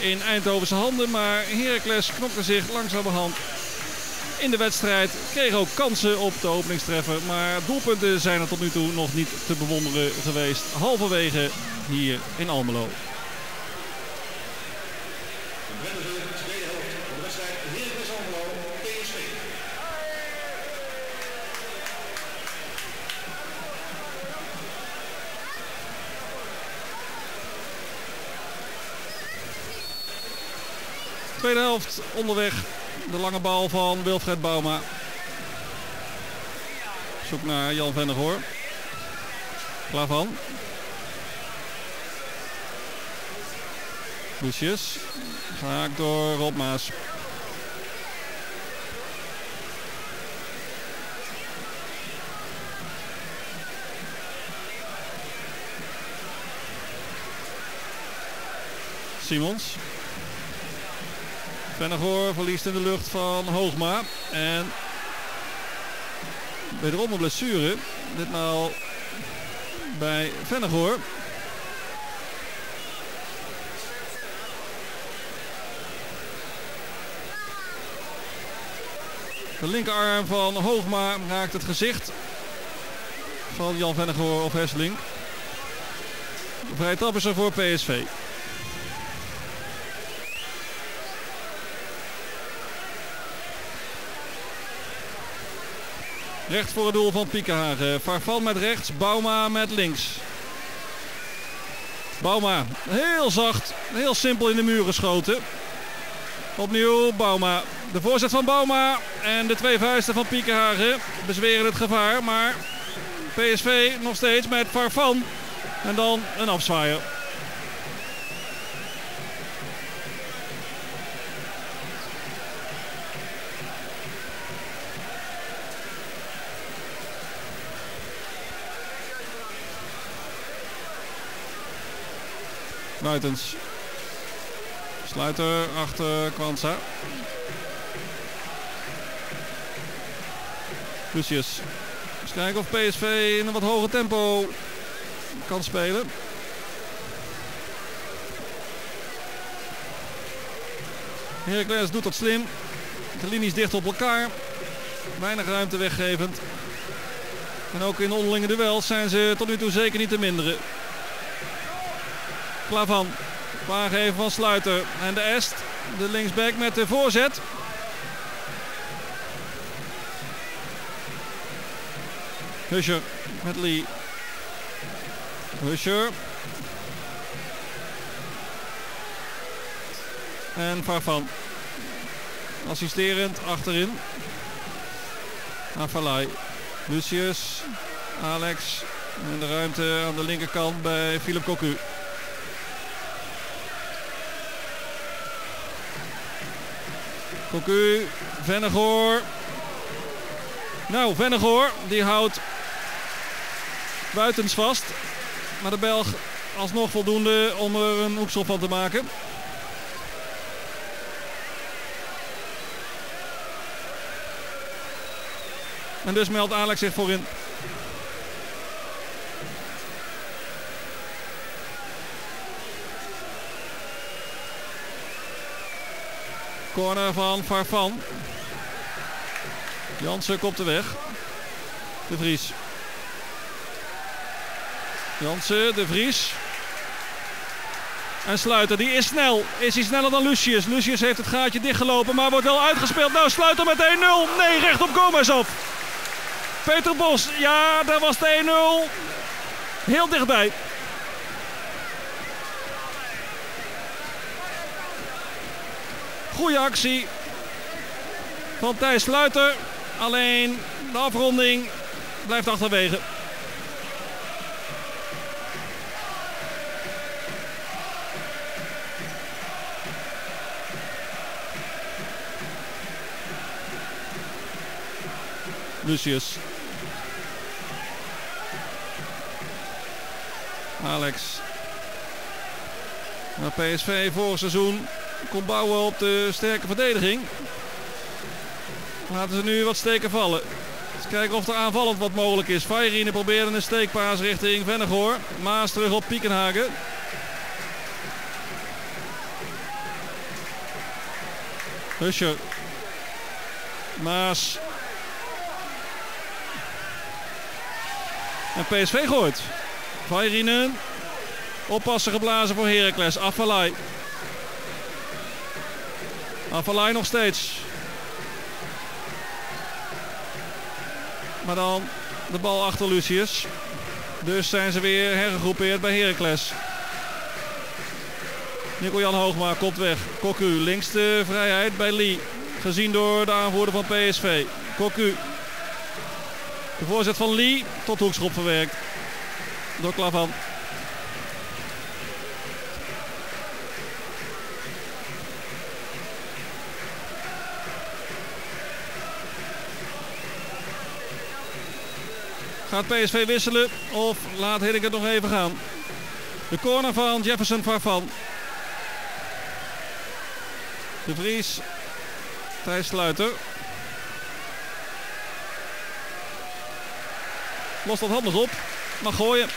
in Eindhovense handen, maar Heracles knokte zich langzamerhand in de wedstrijd. Kreeg ook kansen op de openingstreffer. Maar doelpunten zijn er tot nu toe nog niet te bewonderen geweest. Halverwege hier in Almelo. Tweede helft onderweg de lange bal van Wilfred Bauma. Zoek naar Jan Vennegoor. Klaar van. Lucius. Gehaakt door Rob Maas. Simons. Vennegoor verliest in de lucht van Hoogma. En wederom een blessure. Ditmaal bij Vennegoor. De linkerarm van Hoogma raakt het gezicht van Jan Vennegoor of Hesseling. De vrije trap is er voor PSV. Recht voor het doel van Piekenhagen. Farfan met rechts, Bauma met links. Bauma heel zacht, heel simpel in de muur geschoten. Opnieuw Bauma. De voorzet van Bauma en de twee vuisten van Piekenhagen bezweren het gevaar. Maar PSV nog steeds met Farfan. En dan een afzwaaier. Buitens. Sluiter achter Kwanza. Lucius. Eens kijken of PSV in een wat hoger tempo kan spelen. Heracles doet dat slim. De linies dicht op elkaar. Weinig ruimte weggevend. En ook in onderlinge duels zijn ze tot nu toe zeker niet te minderen. Klavan. Aangeven van Sluiter. En de Est. De linksback met de voorzet. Huscher met Lee. Huscher. En Farfan. Assisterend achterin. Afalai. Lucius. Alex. En de ruimte aan de linkerkant bij Philip Cocu. Cocu. Vennegoor. Nou, Vennegoor die houdt buitens vast. Maar de Belg alsnog voldoende om er een hoeksel van te maken. En dus meldt Alex zich voorin. Corner van Farfan. Jansen komt de weg. De Vries. Jansen, De Vries. En Sluiter, die is snel. Is hij sneller dan Lucius? Lucius heeft het gaatje dichtgelopen, maar wordt wel uitgespeeld. Nou, Sluiter met 1-0. Nee, recht op Gomez op. Peter Bos, ja, daar was de 1-0. Heel dichtbij. Goeie actie van Thijs Sluiter. Alleen de afronding blijft achterwege. Lucius. Alex. Maar PSV vorig seizoen kon bouwen op de sterke verdediging. Laten ze nu wat steken vallen. Eens kijken of er aanvallend wat mogelijk is. Fayrine probeerde een steekpaas richting Vennegoor. Maas terug op Piekenhagen. Huscher. Maas. En PSV gooit. Fayrine. Oppassen geblazen voor Heracles. Afalai. Afalai nog steeds. Maar dan de bal achter Lucius. Dus zijn ze weer hergegroepeerd bij Heracles. Nico-Jan Hoogma komt weg. Cocu links de vrijheid bij Lee. Gezien door de aanvoerder van PSV. Cocu. De voorzet van Lee tot hoekschop verwerkt. Door Klavan. Gaat PSV wisselen of laat Hiddink het nog even gaan? De corner van Jefferson Farfan. De Vries. Thijs Sluiter. Lost dat handig op. Mag gooien.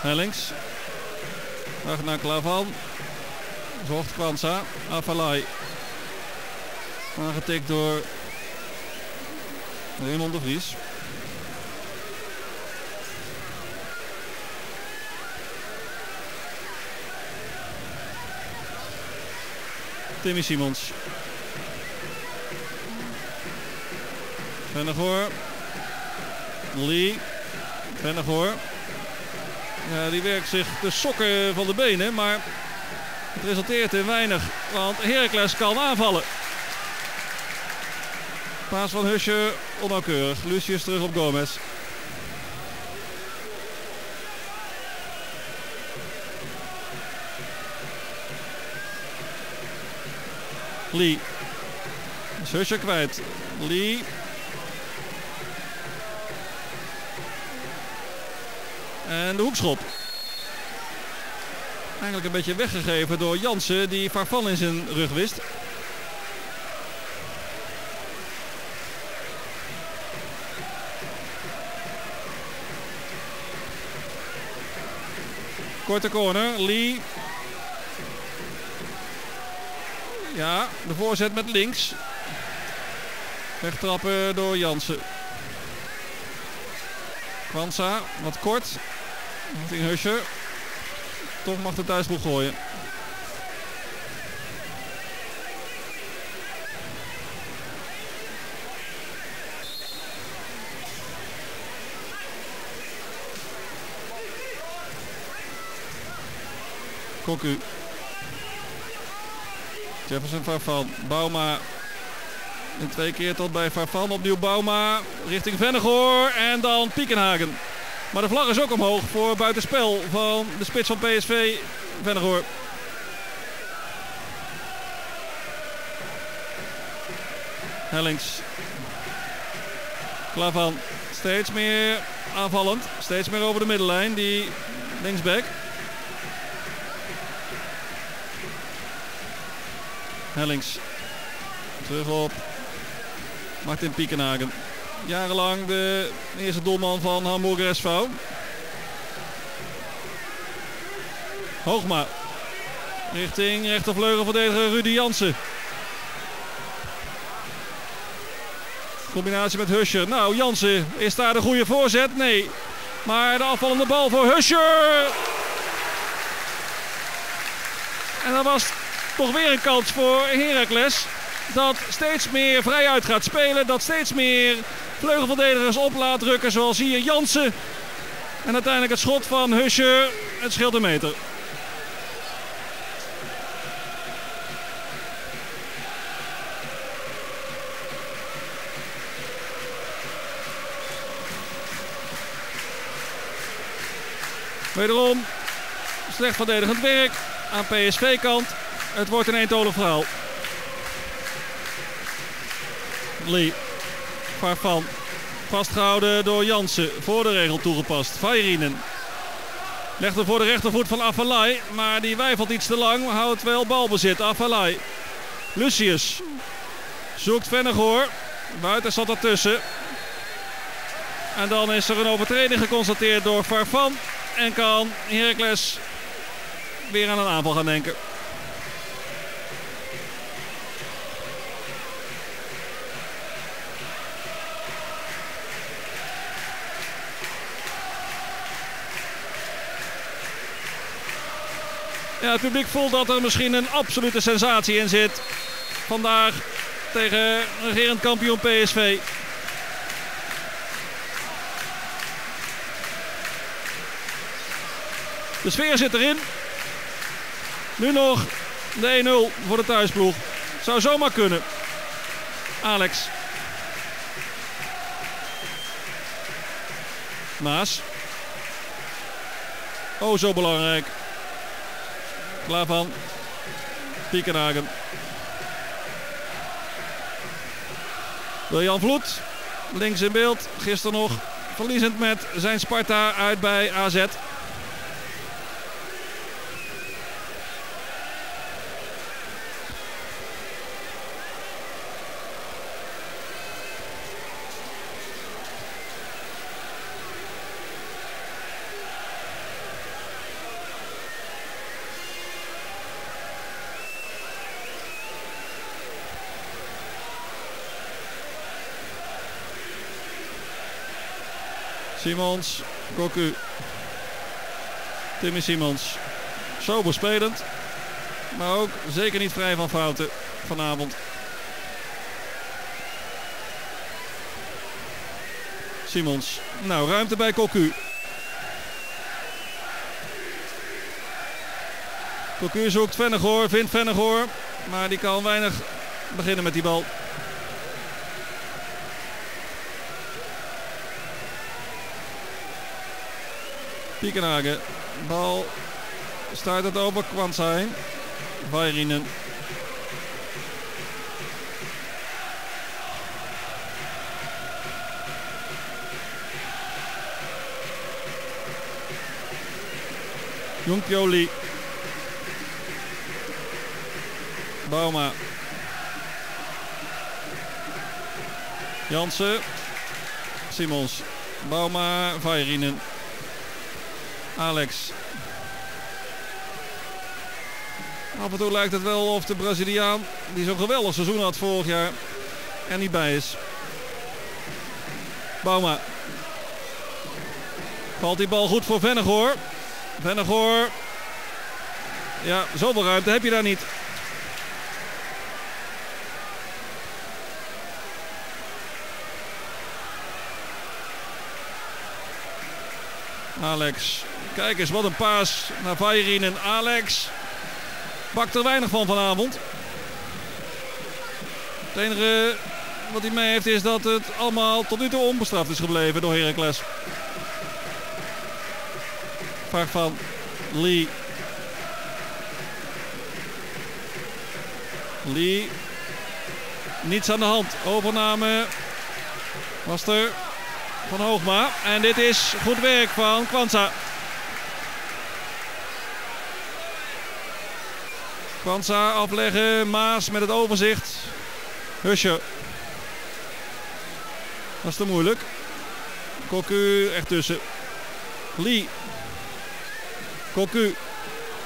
Hellings. Terug naar Klavan. Zocht Kwanza. Afalai. Aangetikt door Raymond de Vries. Timmy Simons. Vennegoor. Lee. Vennegoor. Ja, die werkt zich de sokken van de benen, maar het resulteert in weinig. Want Heracles kan aanvallen. Paas van Husje onnauwkeurig. Lucius terug op Gomez. Lee. Is Husje kwijt. Lee. En de hoekschop. Eigenlijk een beetje weggegeven door Jansen die Farfan in zijn rug wist. Korte corner, Lee. Ja, de voorzet met links. Wegtrappen door Jansen. Kwanza, wat kort. Richting Husje. Toch mag de thuisploeg gooien. Koku. Jefferson Farfan. Bauma. En twee keer tot bij Farfan. Opnieuw Bauma. Richting Vennegoor. En dan Piekenhagen. Maar de vlag is ook omhoog voor buitenspel van de spits van PSV. Vennegoor. Hellings. Klavan. Steeds meer aanvallend. Steeds meer over de middenlijn. Die linksback. Hellings. Terug op Martin Piekenhagen. Jarenlang de eerste doelman van Hamburger SV. Hoogma. Richting rechtervleugelverdediger Rudy Jansen. Combinatie met Huscher. Nou, Jansen, is daar de goede voorzet? Nee. Maar de afvallende bal voor Huscher. En dat was toch weer een kans voor Heracles. Dat steeds meer vrijuit gaat spelen. Dat steeds meer vleugelverdedigers op laat drukken. Zoals hier Jansen. En uiteindelijk het schot van Huscher. Het scheelt een meter. Wederom slecht verdedigend werk aan PSV-kant. Het wordt een eentonig verhaal. Farfan. Vastgehouden door Jansen. Voor de regel toegepast. Vajerinen. Legt er voor de rechtervoet van Afalai. Maar die wijfelt iets te lang. Houdt wel balbezit. Afalai. Lucius. Zoekt Vennegoor. Buiten zat ertussen. En dan is er een overtreding geconstateerd door Farfan. En kan Heracles weer aan een aanval gaan denken. Ja, het publiek voelt dat er misschien een absolute sensatie in zit. Vandaag tegen regerend kampioen PSV. De sfeer zit erin. Nu nog de 1-0 voor de thuisploeg. Zou zomaar kunnen. Alex. Maas. Oh, zo belangrijk. Klaar van. Piekenhagen. Wiljan Vloed. links in beeld. Gisteren nog verliezend met zijn Sparta uit bij AZ. Simons, Koku. Timmy Simons. Sober spelend. Maar ook zeker niet vrij van fouten vanavond. Simons. Nou, ruimte bij Cocu. Cocu zoekt Vennegoor, vindt Vennegoor. Maar die kan weinig beginnen met die bal. Piekenhagen. Bal staat het Kwanza heen. Vairinen. Jong Pioli. Bauma. Jansen. Simons. Bauma. Vairinen. Alex. Af en toe lijkt het wel of de Braziliaan, die zo'n geweldig seizoen had vorig jaar, er niet bij is. Bauma. Valt die bal goed voor Vennegoor. Vennegoor. Ja, zoveel ruimte heb je daar niet. Alex. Kijk eens, wat een paas naar Vairin en Alex. Pakt er weinig van vanavond. Het enige wat hij mee heeft is dat het allemaal tot nu toe onbestraft is gebleven door Heracles. Vraag van Lee. Lee. Niets aan de hand. Overname was er van Hoogma. En dit is goed werk van Kwanza. Kwanza afleggen. Maas met het overzicht. Husje. Dat is te moeilijk. Cocu echt tussen. Lee. Cocu.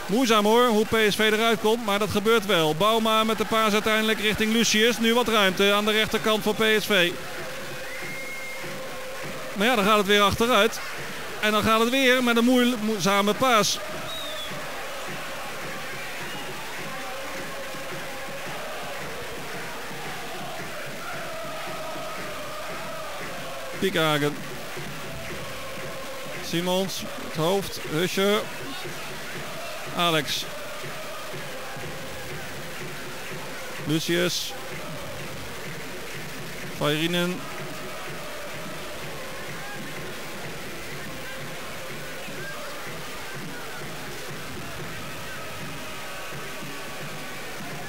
Moeizaam hoor, hoe PSV eruit komt, maar dat gebeurt wel. Bauma met de paas uiteindelijk richting Lucius. Nu wat ruimte aan de rechterkant voor PSV. Maar ja, dan gaat het weer achteruit. En dan gaat het weer met een moeizame paas. Piekhagen. Simons, het hoofd, Husje. Alex. Lucius. Vairinen.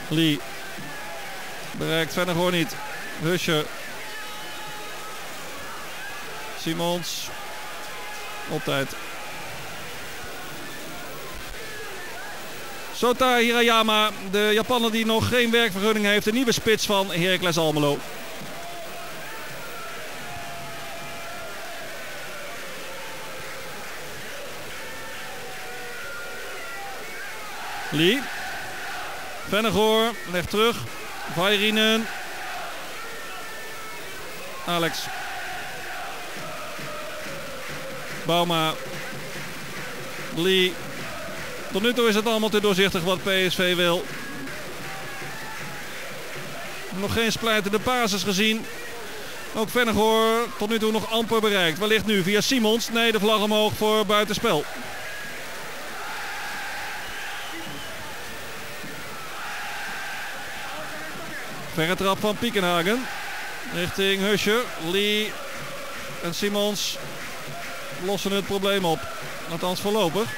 Lee. Bereikt verder gewoon niet. Husje. Simons. Op tijd. Sota Hirayama, de Japaner die nog geen werkvergunning heeft. De nieuwe spits van Heracles Almelo. Lee. Vennegoor legt terug. Vairinen. Alex. Bauma. Lee. Tot nu toe is het allemaal te doorzichtig wat PSV wil. Nog geen splijtende basis gezien. Ook Vennegoor tot nu toe nog amper bereikt. Wellicht nu via Simons. Nee, de vlag omhoog voor buitenspel. Verre trap van Piekenhagen. Richting Husje. Lee en Simons lossen het probleem op. Althans voorlopig.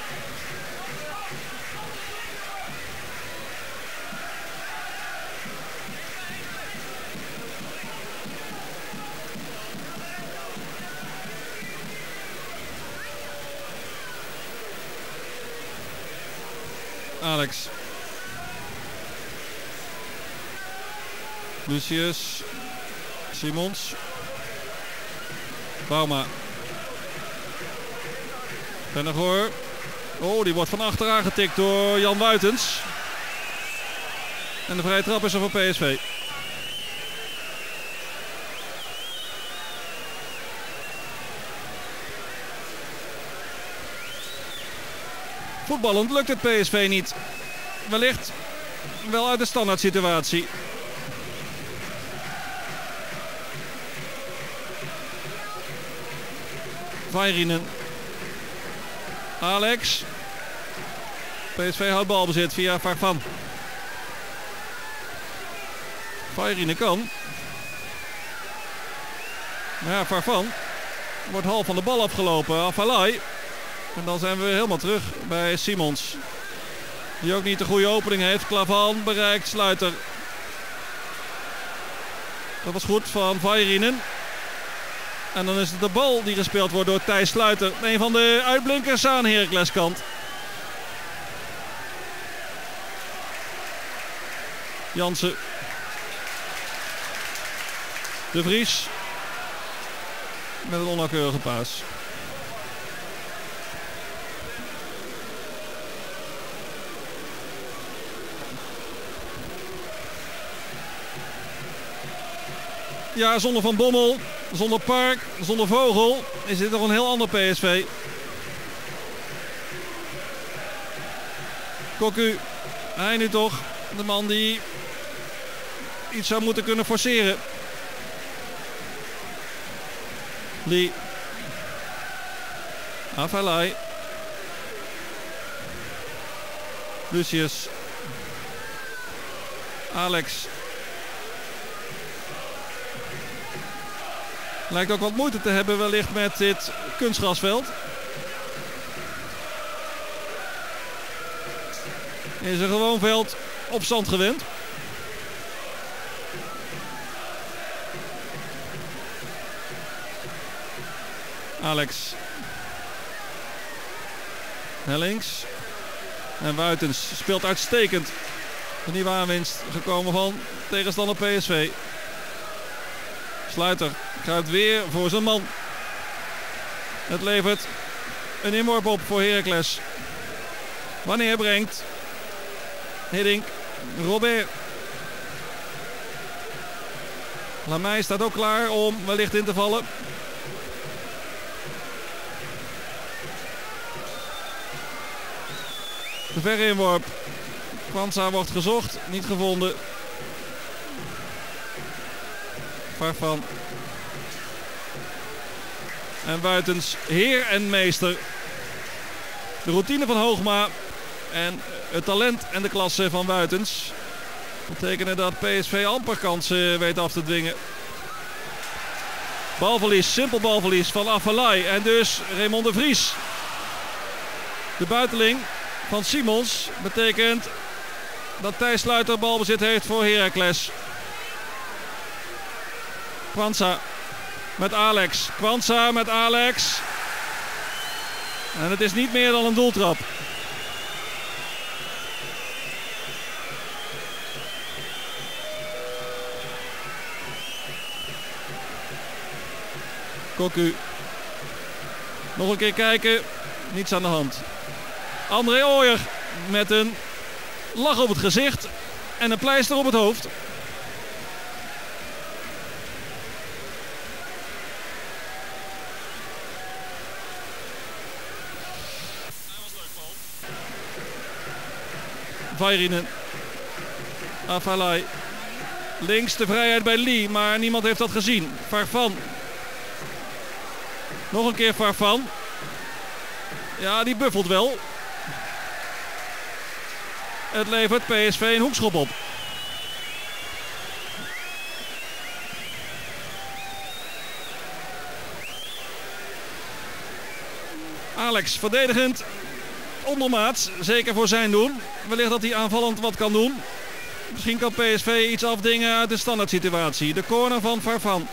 Alex. Lucius. Simons. Bauma. Vennegoor. Oh, die wordt van achteraan getikt door Jan Wuitens. En de vrije trap is er voor PSV. Voetballend lukt het PSV niet. Wellicht wel uit de standaard situatie. Vairinen. Alex. PSV houdt balbezit via Farfan. Vairinen kan. Maar ja, Farfan wordt half van de bal afgelopen. Afalai. En dan zijn we helemaal terug bij Simons. Die ook niet de goede opening heeft. Klavan bereikt Sluiter. Dat was goed van Vairinen. En dan is het de bal die gespeeld wordt door Thijs Sluiter. Een van de uitblinkers aan Heracles kant. Jansen. De Vries. Met een onnauwkeurige paas. Ja, zonder Van Bommel, zonder Park, zonder Vogel is dit nog een heel ander PSV. Cocu, hij nu toch, de man die iets zou moeten kunnen forceren. Lee. Avalai. Lucius. Alex. Lijkt ook wat moeite te hebben wellicht met dit kunstgrasveld. Is een gewoon veld op zand gewend. Alex. Hellings. En Wuitens speelt uitstekend. Een nieuwe aanwinst gekomen van tegenstander PSV. Sluiter Kruipt weer voor zijn man. Het levert een inworp op voor Heracles. Wanneer brengt Hiddink Robert. Lamey staat ook klaar om wellicht in te vallen. De verre inworp. Kwanza wordt gezocht, niet gevonden. Farfan en buitens heer en meester. De routine van Hoogma en het talent en de klasse van Buitens betekenen dat PSV amper kansen weet af te dwingen. Balverlies, simpel balverlies van Afalai en dus Raymond de Vries. De buiteling van Simons betekent dat Thijs Sluiter balbezit heeft voor Heracles. Kwanza met Alex. Kwanza met Alex. En het is niet meer dan een doeltrap. Koku. Nog een keer kijken. Niets aan de hand. André Ooyer met een lach op het gezicht en een pleister op het hoofd. Vairinen. Afalai. Links de vrijheid bij Lee, maar niemand heeft dat gezien. Farfan. Nog een keer Farfan. Ja, die buffelt wel. Het levert PSV een hoekschop op. Alex verdedigend Ondermaat, Zeker voor zijn doen. Wellicht dat hij aanvallend wat kan doen. Misschien kan PSV iets afdingen uit de standaard situatie. De corner van Farfan.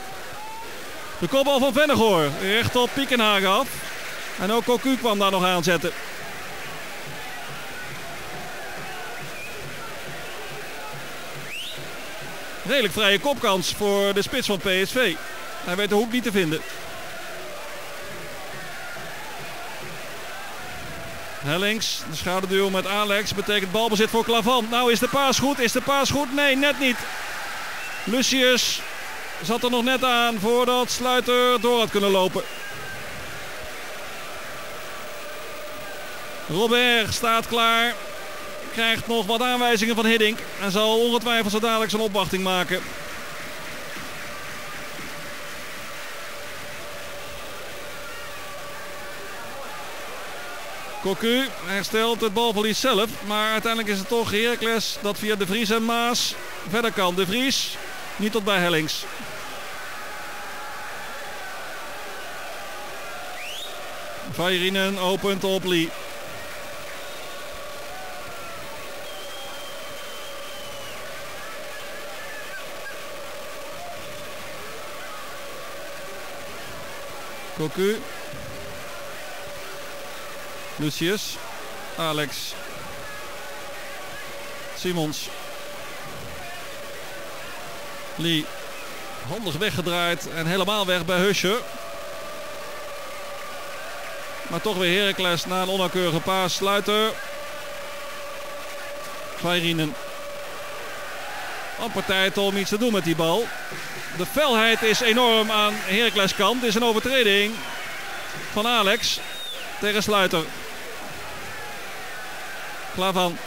De kopbal van Vennegoor. Recht op Piekenhagen af. En ook Cocu kwam daar nog aanzetten. Redelijk vrije kopkans voor de spits van PSV. Hij weet de hoek niet te vinden. Hellings, de schouderduel met Alex. Betekent balbezit voor Klavan. Nou is de paas goed. Is de paas goed? Nee, net niet. Lucius zat er nog net aan voordat Sluiter door had kunnen lopen. Robert staat klaar. Krijgt nog wat aanwijzingen van Hiddink. En zal ongetwijfeld zo dadelijk zijn opwachting maken. Cocu herstelt het balverlies zelf. Maar uiteindelijk is het toch Heracles dat via De Vries en Maas verder kan. De Vries niet tot bij Hellings. Vairinen opent op Lee. Cocu. Lucius. Alex. Simons. Lee. Handig weggedraaid en helemaal weg bij Husje. Maar toch weer Heracles na een onnauwkeurige paas. Sluiter. Vairinen. Amper tijd om iets te doen met die bal. De felheid is enorm aan Heracles kant. Dit is een overtreding van Alex tegen Sluiter. Klavan.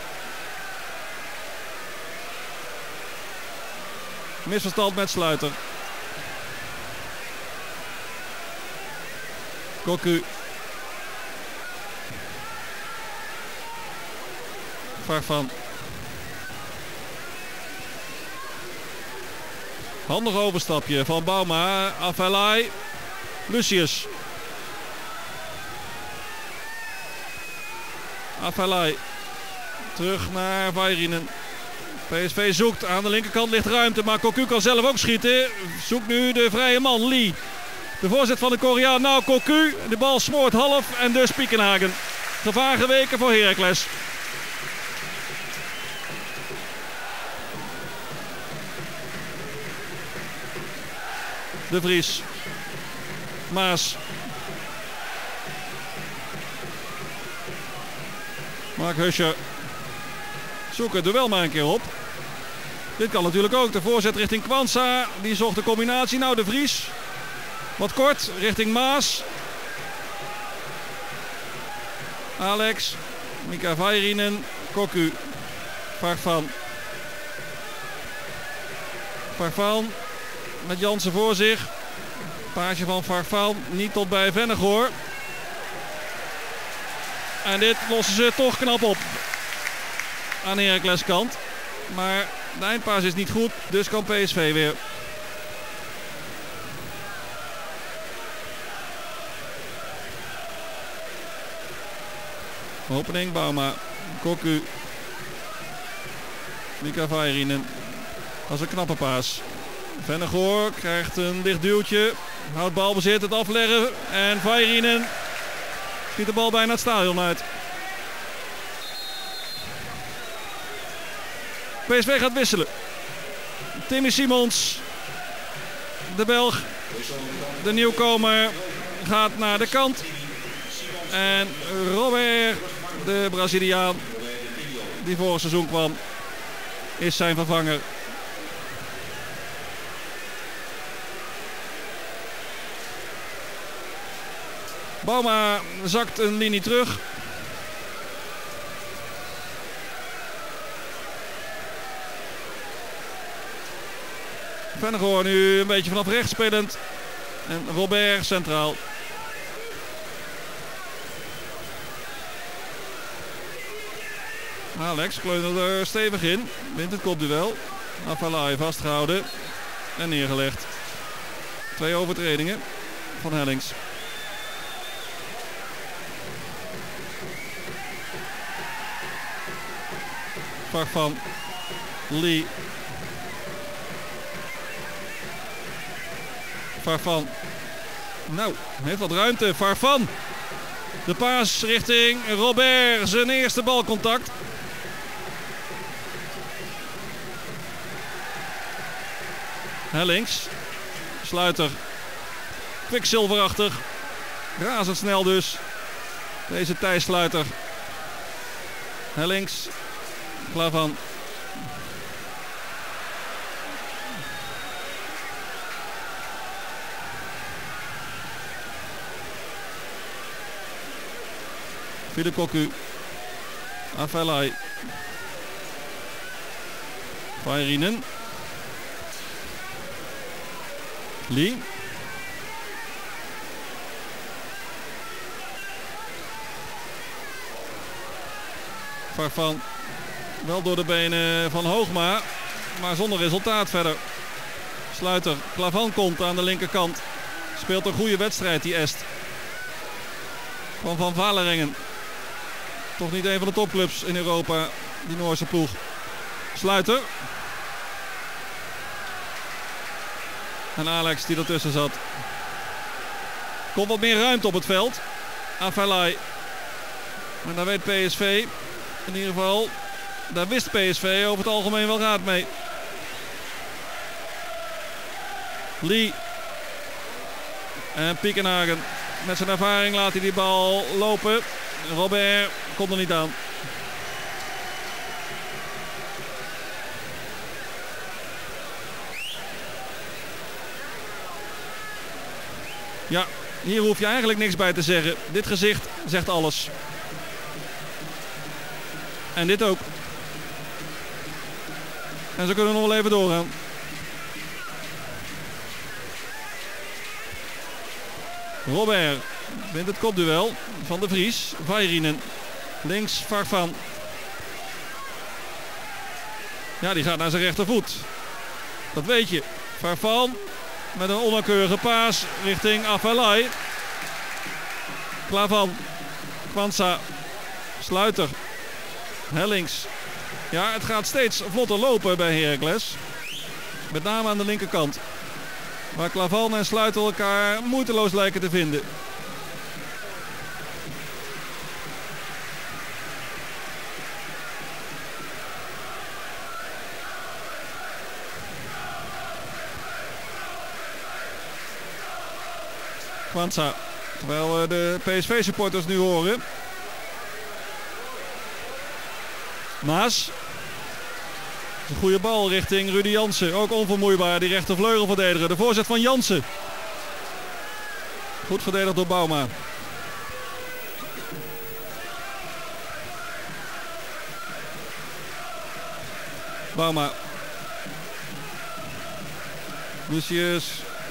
Misverstand met Sluiter. Koku. Farfan. Handig overstapje van Bauma. Afelai. Lucius. Afelai. Terug naar Vairinen. PSV zoekt. Aan de linkerkant ligt ruimte. Maar Cocu kan zelf ook schieten. Zoekt nu de vrije man. Lee. De voorzet van de Koreaan. Nou Cocu. De bal smoort half. En dus Piekenhagen. Gevaar geweken voor Heracles. De Vries. Maas. Mark Huscher. Zoek het duel maar een keer op. Dit kan natuurlijk ook. De voorzet richting Kwanza. Die zocht de combinatie. Nou, de Vries. Wat kort. Richting Maas. Alex. Mika Vairinen. Koku. Farfan. Farfan met Jansen voor zich. Paasje van Farfan niet tot bij Vennegoor. En dit lossen ze toch knap op. Aan Heracles kant. Maar de eindpaas is niet goed, dus kan PSV weer. Opening Bauma. Koku. Mika Vairinen. Dat is een knappe paas. Vennegoor krijgt een licht duwtje. Houdt balbezit, het afleggen. En Vairinen schiet de bal bijna het stadion uit. PSV gaat wisselen. Timmy Simons, de Belg, de nieuwkomer, gaat naar de kant. En Robert, de Braziliaan, die vorig seizoen kwam, is zijn vervanger. Bauma zakt een linie terug. Vennegoor nu een beetje vanaf rechts spelend. En Robert centraal. Alex kleunde er stevig in. Wint het kopduel. Afalai vastgehouden. En neergelegd. Twee overtredingen van Hellings. Farfan. Lee. Farfan. Nou, heeft wat ruimte. Farfan. De paas richting Robert. Zijn eerste balcontact. Hellings. Sluiter. Kwikzilverachtig. Razendsnel dus. Deze Thijs-sluiter. Hellings. Klavan. Philip Cocu. Afelai. Vairinen. Lee. Farfan wel door de benen van Hoogma, maar zonder resultaat verder. Sluiter, Klavan komt aan de linkerkant. Speelt een goede wedstrijd die Est. Van Van Valeringen. Toch niet een van de topclubs in Europa, die Noorse ploeg. Sluiter. En Alex die ertussen zat. Komt wat meer ruimte op het veld. Afelai. En daar weet PSV in ieder geval. Daar wist PSV over het algemeen wel raad mee. Lee. En Piekenhagen. Met zijn ervaring laat hij die bal lopen. Robert komt er niet aan. Ja, hier hoef je eigenlijk niks bij te zeggen. Dit gezicht zegt alles. En dit ook. En ze kunnen nog wel even doorgaan. Robert wint het kopduel van de Vries. Vairinen. Links Farfan. Ja, die gaat naar zijn rechtervoet. Dat weet je. Farfan met een onnauwkeurige paas richting Afelai. Klavan. Kwanza. Sluiter. Hellings. Ja, het gaat steeds vlotter lopen bij Heracles. Met name aan de linkerkant. Waar Klavan en Sluiter elkaar moeiteloos lijken te vinden. Kwanza. Terwijl we de PSV-supporters nu horen. Maas. Een goede bal richting Rudy Jansen. Ook onvermoeibaar, die rechtervleugelverdediger. De voorzet van Jansen. Goed verdedigd door Bauma. Bauma. Lucius.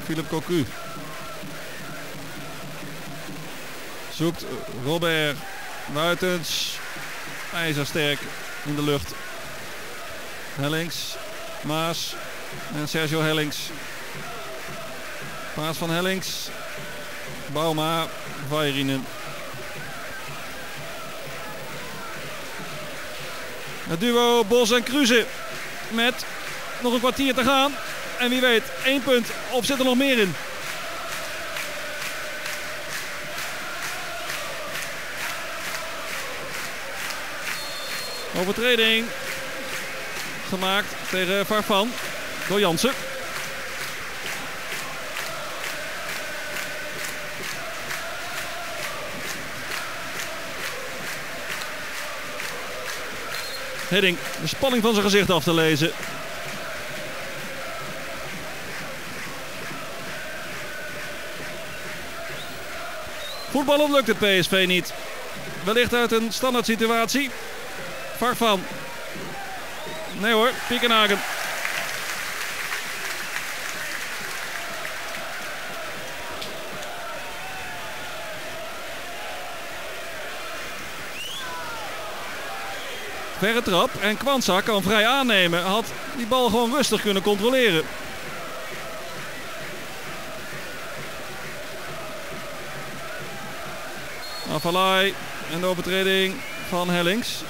Philip Cocu. Zoekt Robert Buitens. IJzersterk in de lucht. Hellings, Maas en Sergio Hellings. Paas van Hellings, Bauma, Vairinen. Het duo Bos en Cruze met nog een kwartier te gaan. En wie weet, één punt of zit er nog meer in. Overtreding gemaakt tegen Farfan door Jansen. Hedding, de spanning van zijn gezicht af te lezen. Voetballen lukt het PSV niet. Wellicht uit een standaard situatie. Farfan. Nee hoor, Piekenhagen. Verre trap en Kwanza kan vrij aannemen. Had die bal gewoon rustig kunnen controleren. Afalai en de overtreding van Hellings.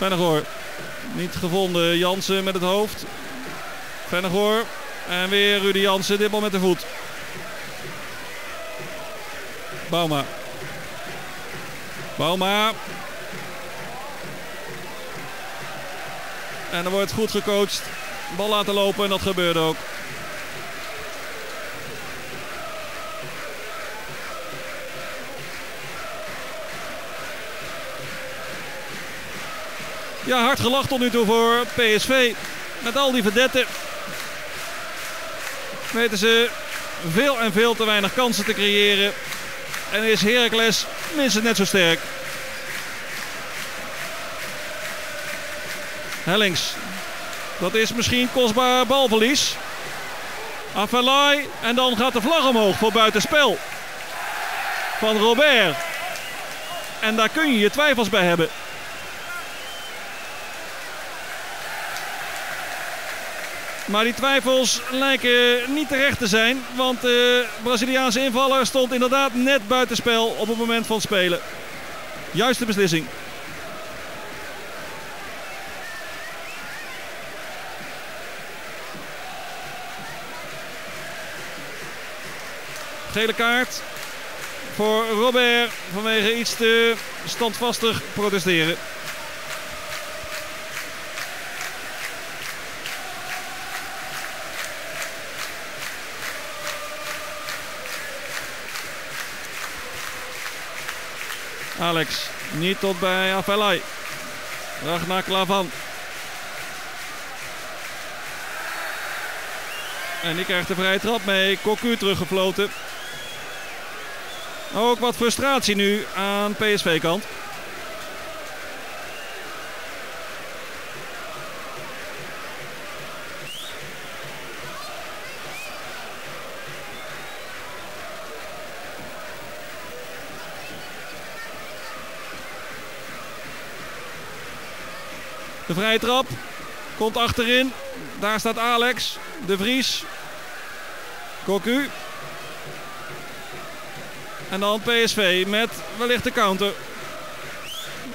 Vennegoor. Niet gevonden. Jansen met het hoofd. Vennegoor. En weer Rudy Jansen. Ditmaal met de voet. Bauma. Bauma. En er wordt goed gecoacht. Bal laten lopen en dat gebeurde ook. Ja, hard gelacht tot nu toe voor PSV. Met al die verdetten weten ze veel en veel te weinig kansen te creëren. En is Heracles minstens net zo sterk. Hellings. Dat is misschien kostbaar balverlies. Afelai. En dan gaat de vlag omhoog voor buitenspel. Van Robert. En daar kun je je twijfels bij hebben. Maar die twijfels lijken niet terecht te zijn. Want de Braziliaanse invaller stond inderdaad net buitenspel op het moment van spelen. Juiste beslissing. Gele kaart voor Robert vanwege iets te standvastig protesteren. Alex, niet tot bij Afelai. naar Klavan. En die krijgt de vrije trap mee. Cocu teruggefloten. Ook wat frustratie nu aan PSV-kant. De vrije trap komt achterin. Daar staat Alex. De Vries. Cocu. En dan PSV met wellicht de counter.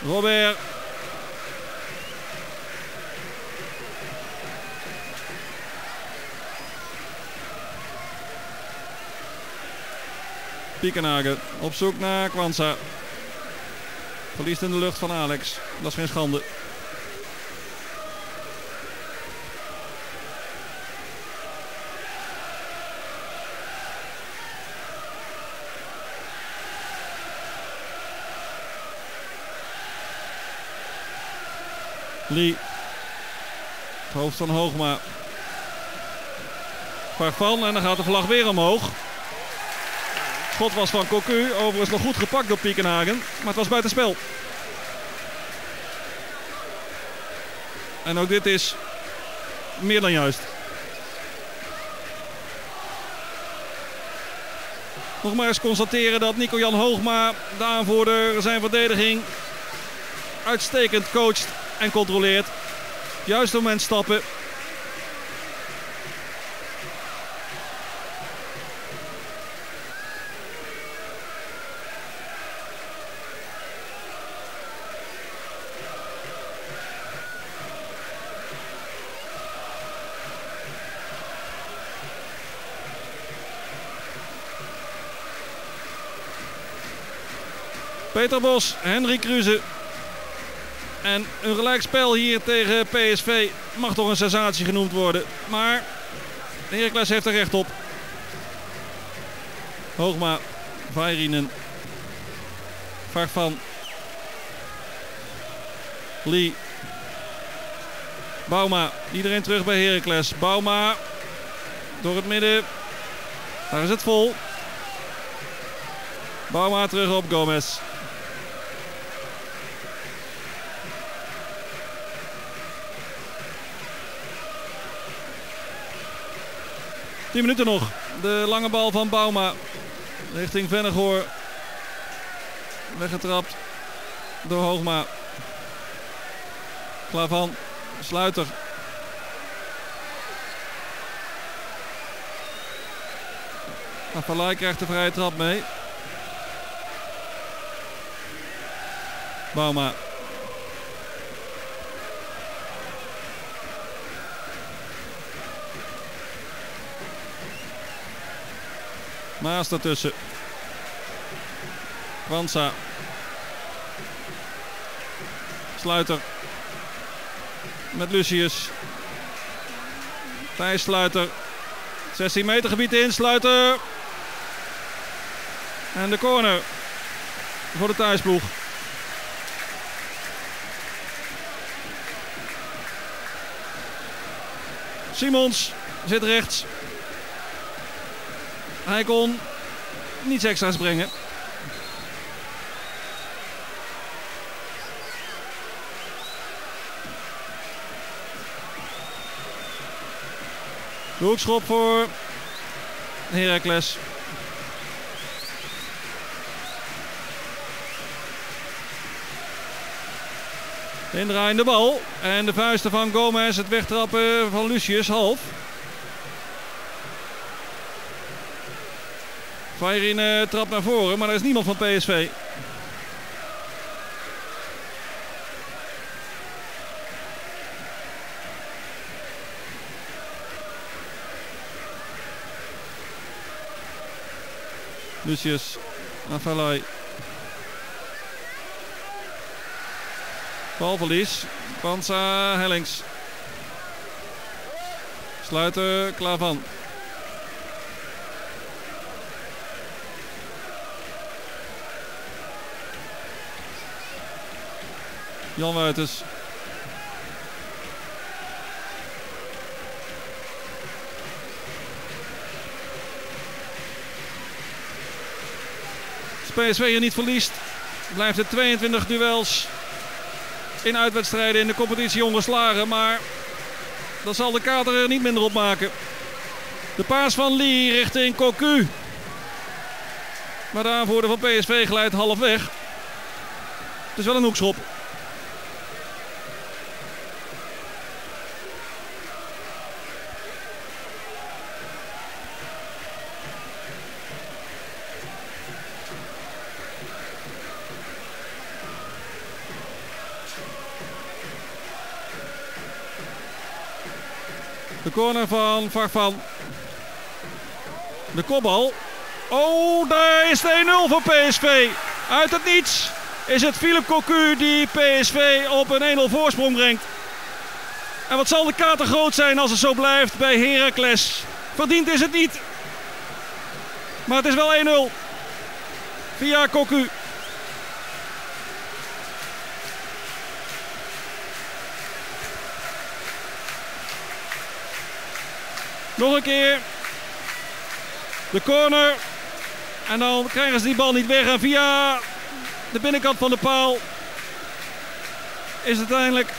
Robert. Piekenhagen op zoek naar Kwanza. Verliest in de lucht van Alex. Dat is geen schande. Lee. Het hoofd van Hoogma. Van en dan gaat de vlag weer omhoog. Schot was van Cocu. Overigens nog goed gepakt door Piekenhagen. Maar het was buitenspel. En ook dit is meer dan juist. Nog maar eens constateren dat Nico-Jan Hoogma, de aanvoerder, zijn verdediging uitstekend coacht en controleert. Juist moment stappen. Peter Bos, Henry Kruse en een gelijkspel hier tegen PSV mag toch een sensatie genoemd worden. Maar Heracles heeft er recht op. Hoogma, Vairinen, Farfan, Lee, Bauma. Iedereen terug bij Heracles. Bauma door het midden. Daar is het vol. Bauma terug op Gomez. 10 minuten nog. De lange bal van Bauma richting Vennegoor. Weggetrapt door Hoogma. Klavan, Sluiter. Afalai krijgt de vrije trap mee. Bauma Maas ertussen. Kwanza. Sluiter. Met Lucius. Thijs Sluiter. 16 meter gebied in. Sluiter. En de corner voor de thuisploeg. Simons zit rechts. Hij kon niets extra's brengen. De hoekschop voor Heracles. Indraaiende bal. En de vuisten van Gomez. Het wegtrappen van Lucius half. Feyerine uh, trapt naar voren, maar er is niemand van PSV. Lucius Afalai. Balverlies. Pansa Hellings. Sluiten Klavan. Jan Wuitens. PSV hier niet verliest, blijft het 22 duels in uitwedstrijden in de competitie ongeslagen. Maar dat zal de kater er niet minder op maken. De paas van Lee richting Cocu. Maar de aanvoerder van PSV glijdt half weg. Het is wel een hoekschop. Corner van Farfan. De kopbal. Oh, daar is de 1-0 voor PSV. Uit het niets is het Philip Cocu die PSV op een 1-0 voorsprong brengt. En wat zal de kater groot zijn als het zo blijft bij Heracles. Verdiend is het niet. Maar het is wel 1-0. Via Cocu. Nog een keer. De corner. En dan krijgen ze die bal niet weg. En via de binnenkant van de paal is uiteindelijk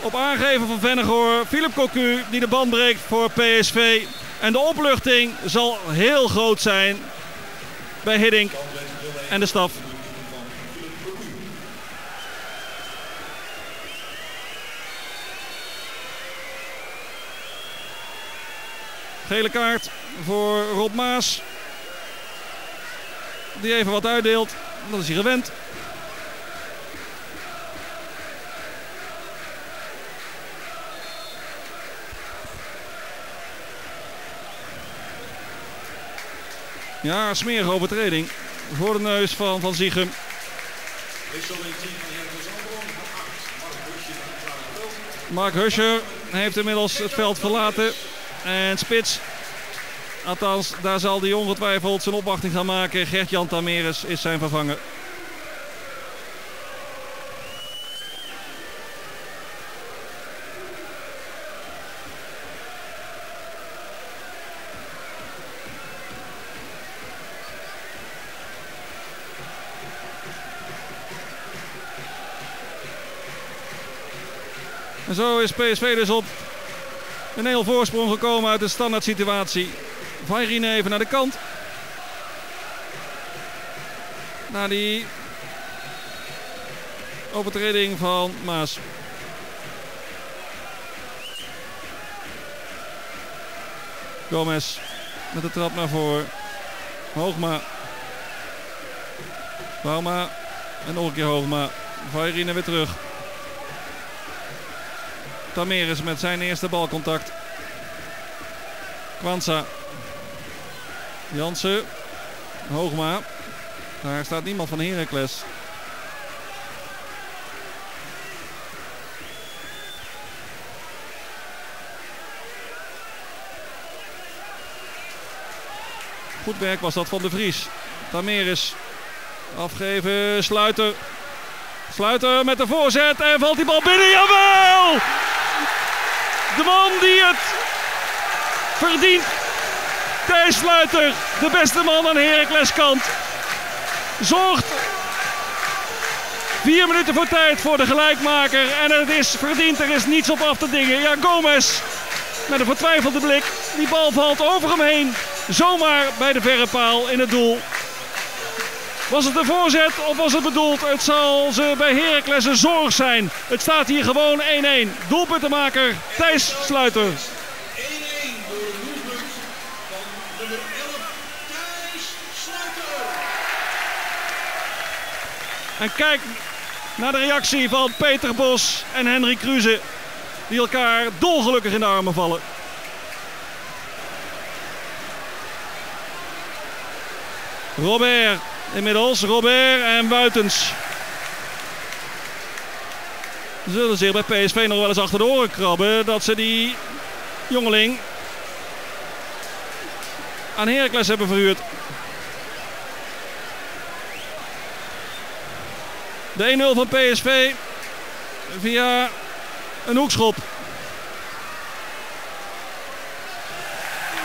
op aangeven van Vennegoor Philip Cocu die de band breekt voor PSV. En de opluchting zal heel groot zijn bij Hiddink en de staf. Gele kaart voor Rob Maas. Die even wat uitdeelt. Dat is hij gewend. Ja, smerige overtreding. Voor de neus van Van Ziegem. Mark Huscher heeft inmiddels het veld verlaten. En Spits, althans daar zal hij ongetwijfeld zijn opwachting gaan maken. Gert-Jan Tameres is zijn vervanger. En zo is PSV dus op een heel voorsprong gekomen uit de standaard situatie. Vairine even naar de kant. Na die overtreding van Maas. Gomez met de trap naar voren. Hoogma. Bauma. En nog een keer Hoogma. Vairine weer terug. Tameres met zijn eerste balcontact. Kwanza. Jansen. Hoogma. Daar staat niemand van Heracles. Goed werk was dat van de Vries. Tameris afgeven, Sluiter. Sluiter met de voorzet en valt die bal binnen. Jawel! De man die het verdient. Thijs Sluiter, de beste man aan Heracles kant. Zorgt vier minuten voor tijd voor de gelijkmaker. En het is verdiend, er is niets op af te dingen. Ja, Gomez met een vertwijfelde blik. Die bal valt over hem heen. Zomaar bij de verre paal in het doel. Was het een voorzet of was het bedoeld? Het zal ze bij Heracles een zorg zijn. Het staat hier gewoon 1-1. Doelpuntenmaker Thijs Sluiter. 1-1 door van nummer 11 Thijs Sluiter. En kijk naar de reactie van Peter Bos en Henry Kruse. Die elkaar dolgelukkig in de armen vallen. Robert inmiddels. Robert en Buitens. Zullen zich bij PSV nog wel eens achter de oren krabben dat ze die jongeling aan Heracles hebben verhuurd. De 1-0 van PSV via een hoekschop.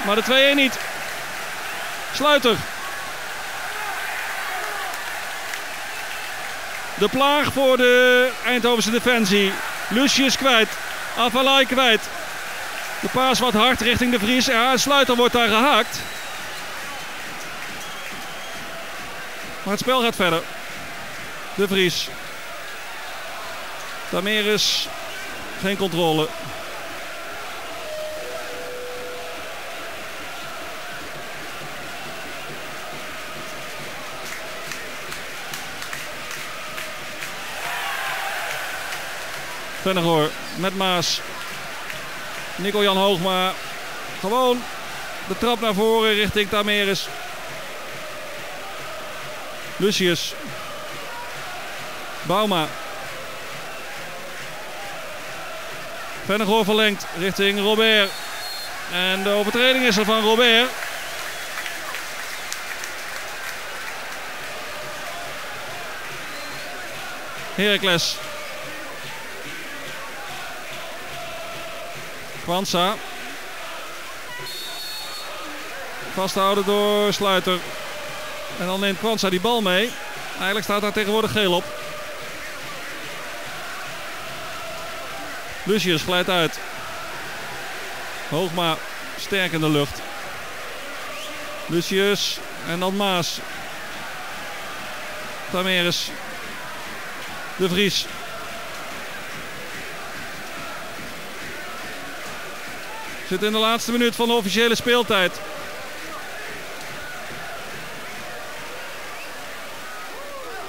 Maar de 2-1 niet. Sluiter. De plaag voor de Eindhovense defensie. Lucius kwijt. Avalai kwijt. De paas wat hard richting de Vries. Ja, Sluiter wordt daar gehaakt. Maar het spel gaat verder. De Vries. Tameris. Geen controle. Vennegoor met Maas. Nico-Jan Hoogma. Gewoon de trap naar voren richting Tameris. Lucius. Bauma. Vennegoor verlengt richting Robert. En de overtreding is er van Robert. Heracles Kwanza. Vasthouden door Sluiter. En dan neemt Kwanza die bal mee. Eigenlijk staat daar tegenwoordig geel op. Lucius glijdt uit. Hoogma sterk in de lucht. Lucius en dan Maas. Tameres. De Vries. Zit in de laatste minuut van de officiële speeltijd.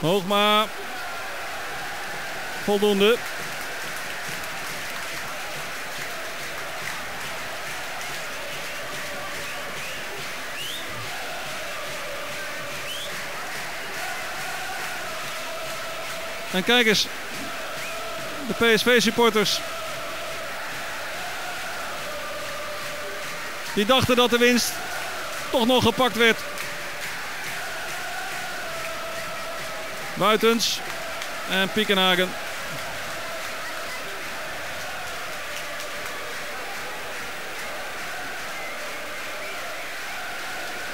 Hoogma. Voldoende. En kijk eens. De PSV-supporters Die dachten dat de winst toch nog gepakt werd. Buitens en Piekenhagen.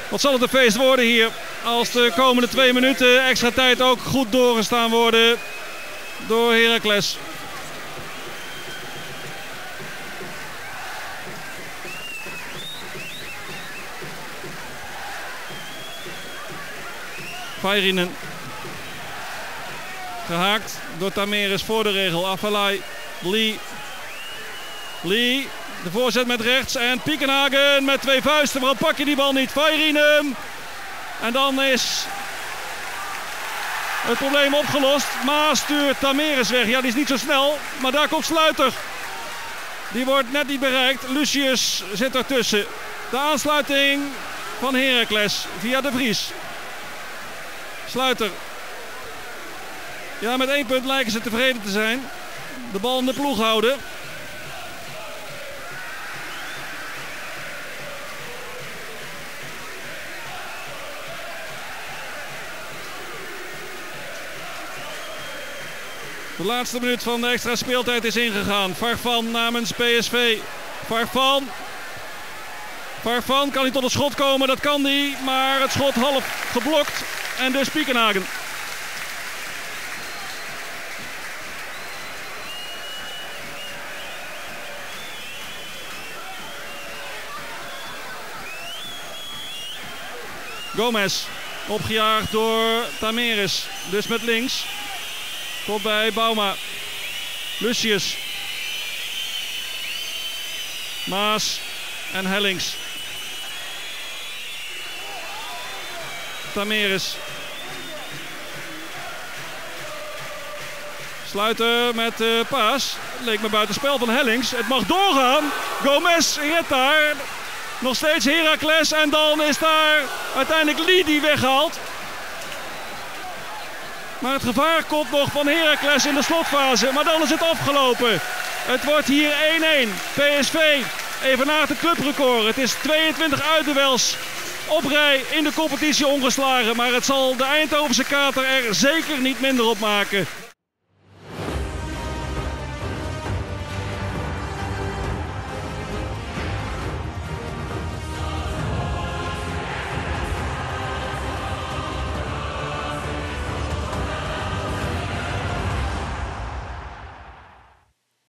Wat zal het een feest worden hier als de komende twee minuten extra tijd ook goed doorgestaan worden door Heracles. Vairinen. Gehaakt door Tameres voor de regel. Afalai. Lee. Lee. De voorzet met rechts. En Piekenhagen met twee vuisten. Waarom pak je die bal niet? Vairinen. En dan is het probleem opgelost. Maas stuurt Tameres weg. Ja, die is niet zo snel. Maar daar komt Sluiter. Die wordt net niet bereikt. Lucius zit ertussen. De aansluiting van Heracles via de Vries. Sluiter. Ja, met één punt lijken ze tevreden te zijn. De bal in de ploeg houden. De laatste minuut van de extra speeltijd is ingegaan. Farfan namens PSV. Farfan. Farfan kan hij tot een schot komen, dat kan hij. Maar het schot half geblokt. En dus Piekenhagen. Gomez. Opgejaagd door Tameres. Dus met links. Komt bij Bauma. Lucius. Maas en Hellings. Tameres. Sluiten met de paas. Leek me buitenspel van Hellings. Het mag doorgaan. Gomez redt daar. Nog steeds Heracles. En dan is daar uiteindelijk Lee die weghaalt. Maar het gevaar komt nog van Heracles in de slotfase. Maar dan is het afgelopen. Het wordt hier 1-1. PSV even na het clubrecord. Het is 22 uitduels op rij in de competitie ongeslagen. Maar het zal de Eindhovense kater er zeker niet minder op maken.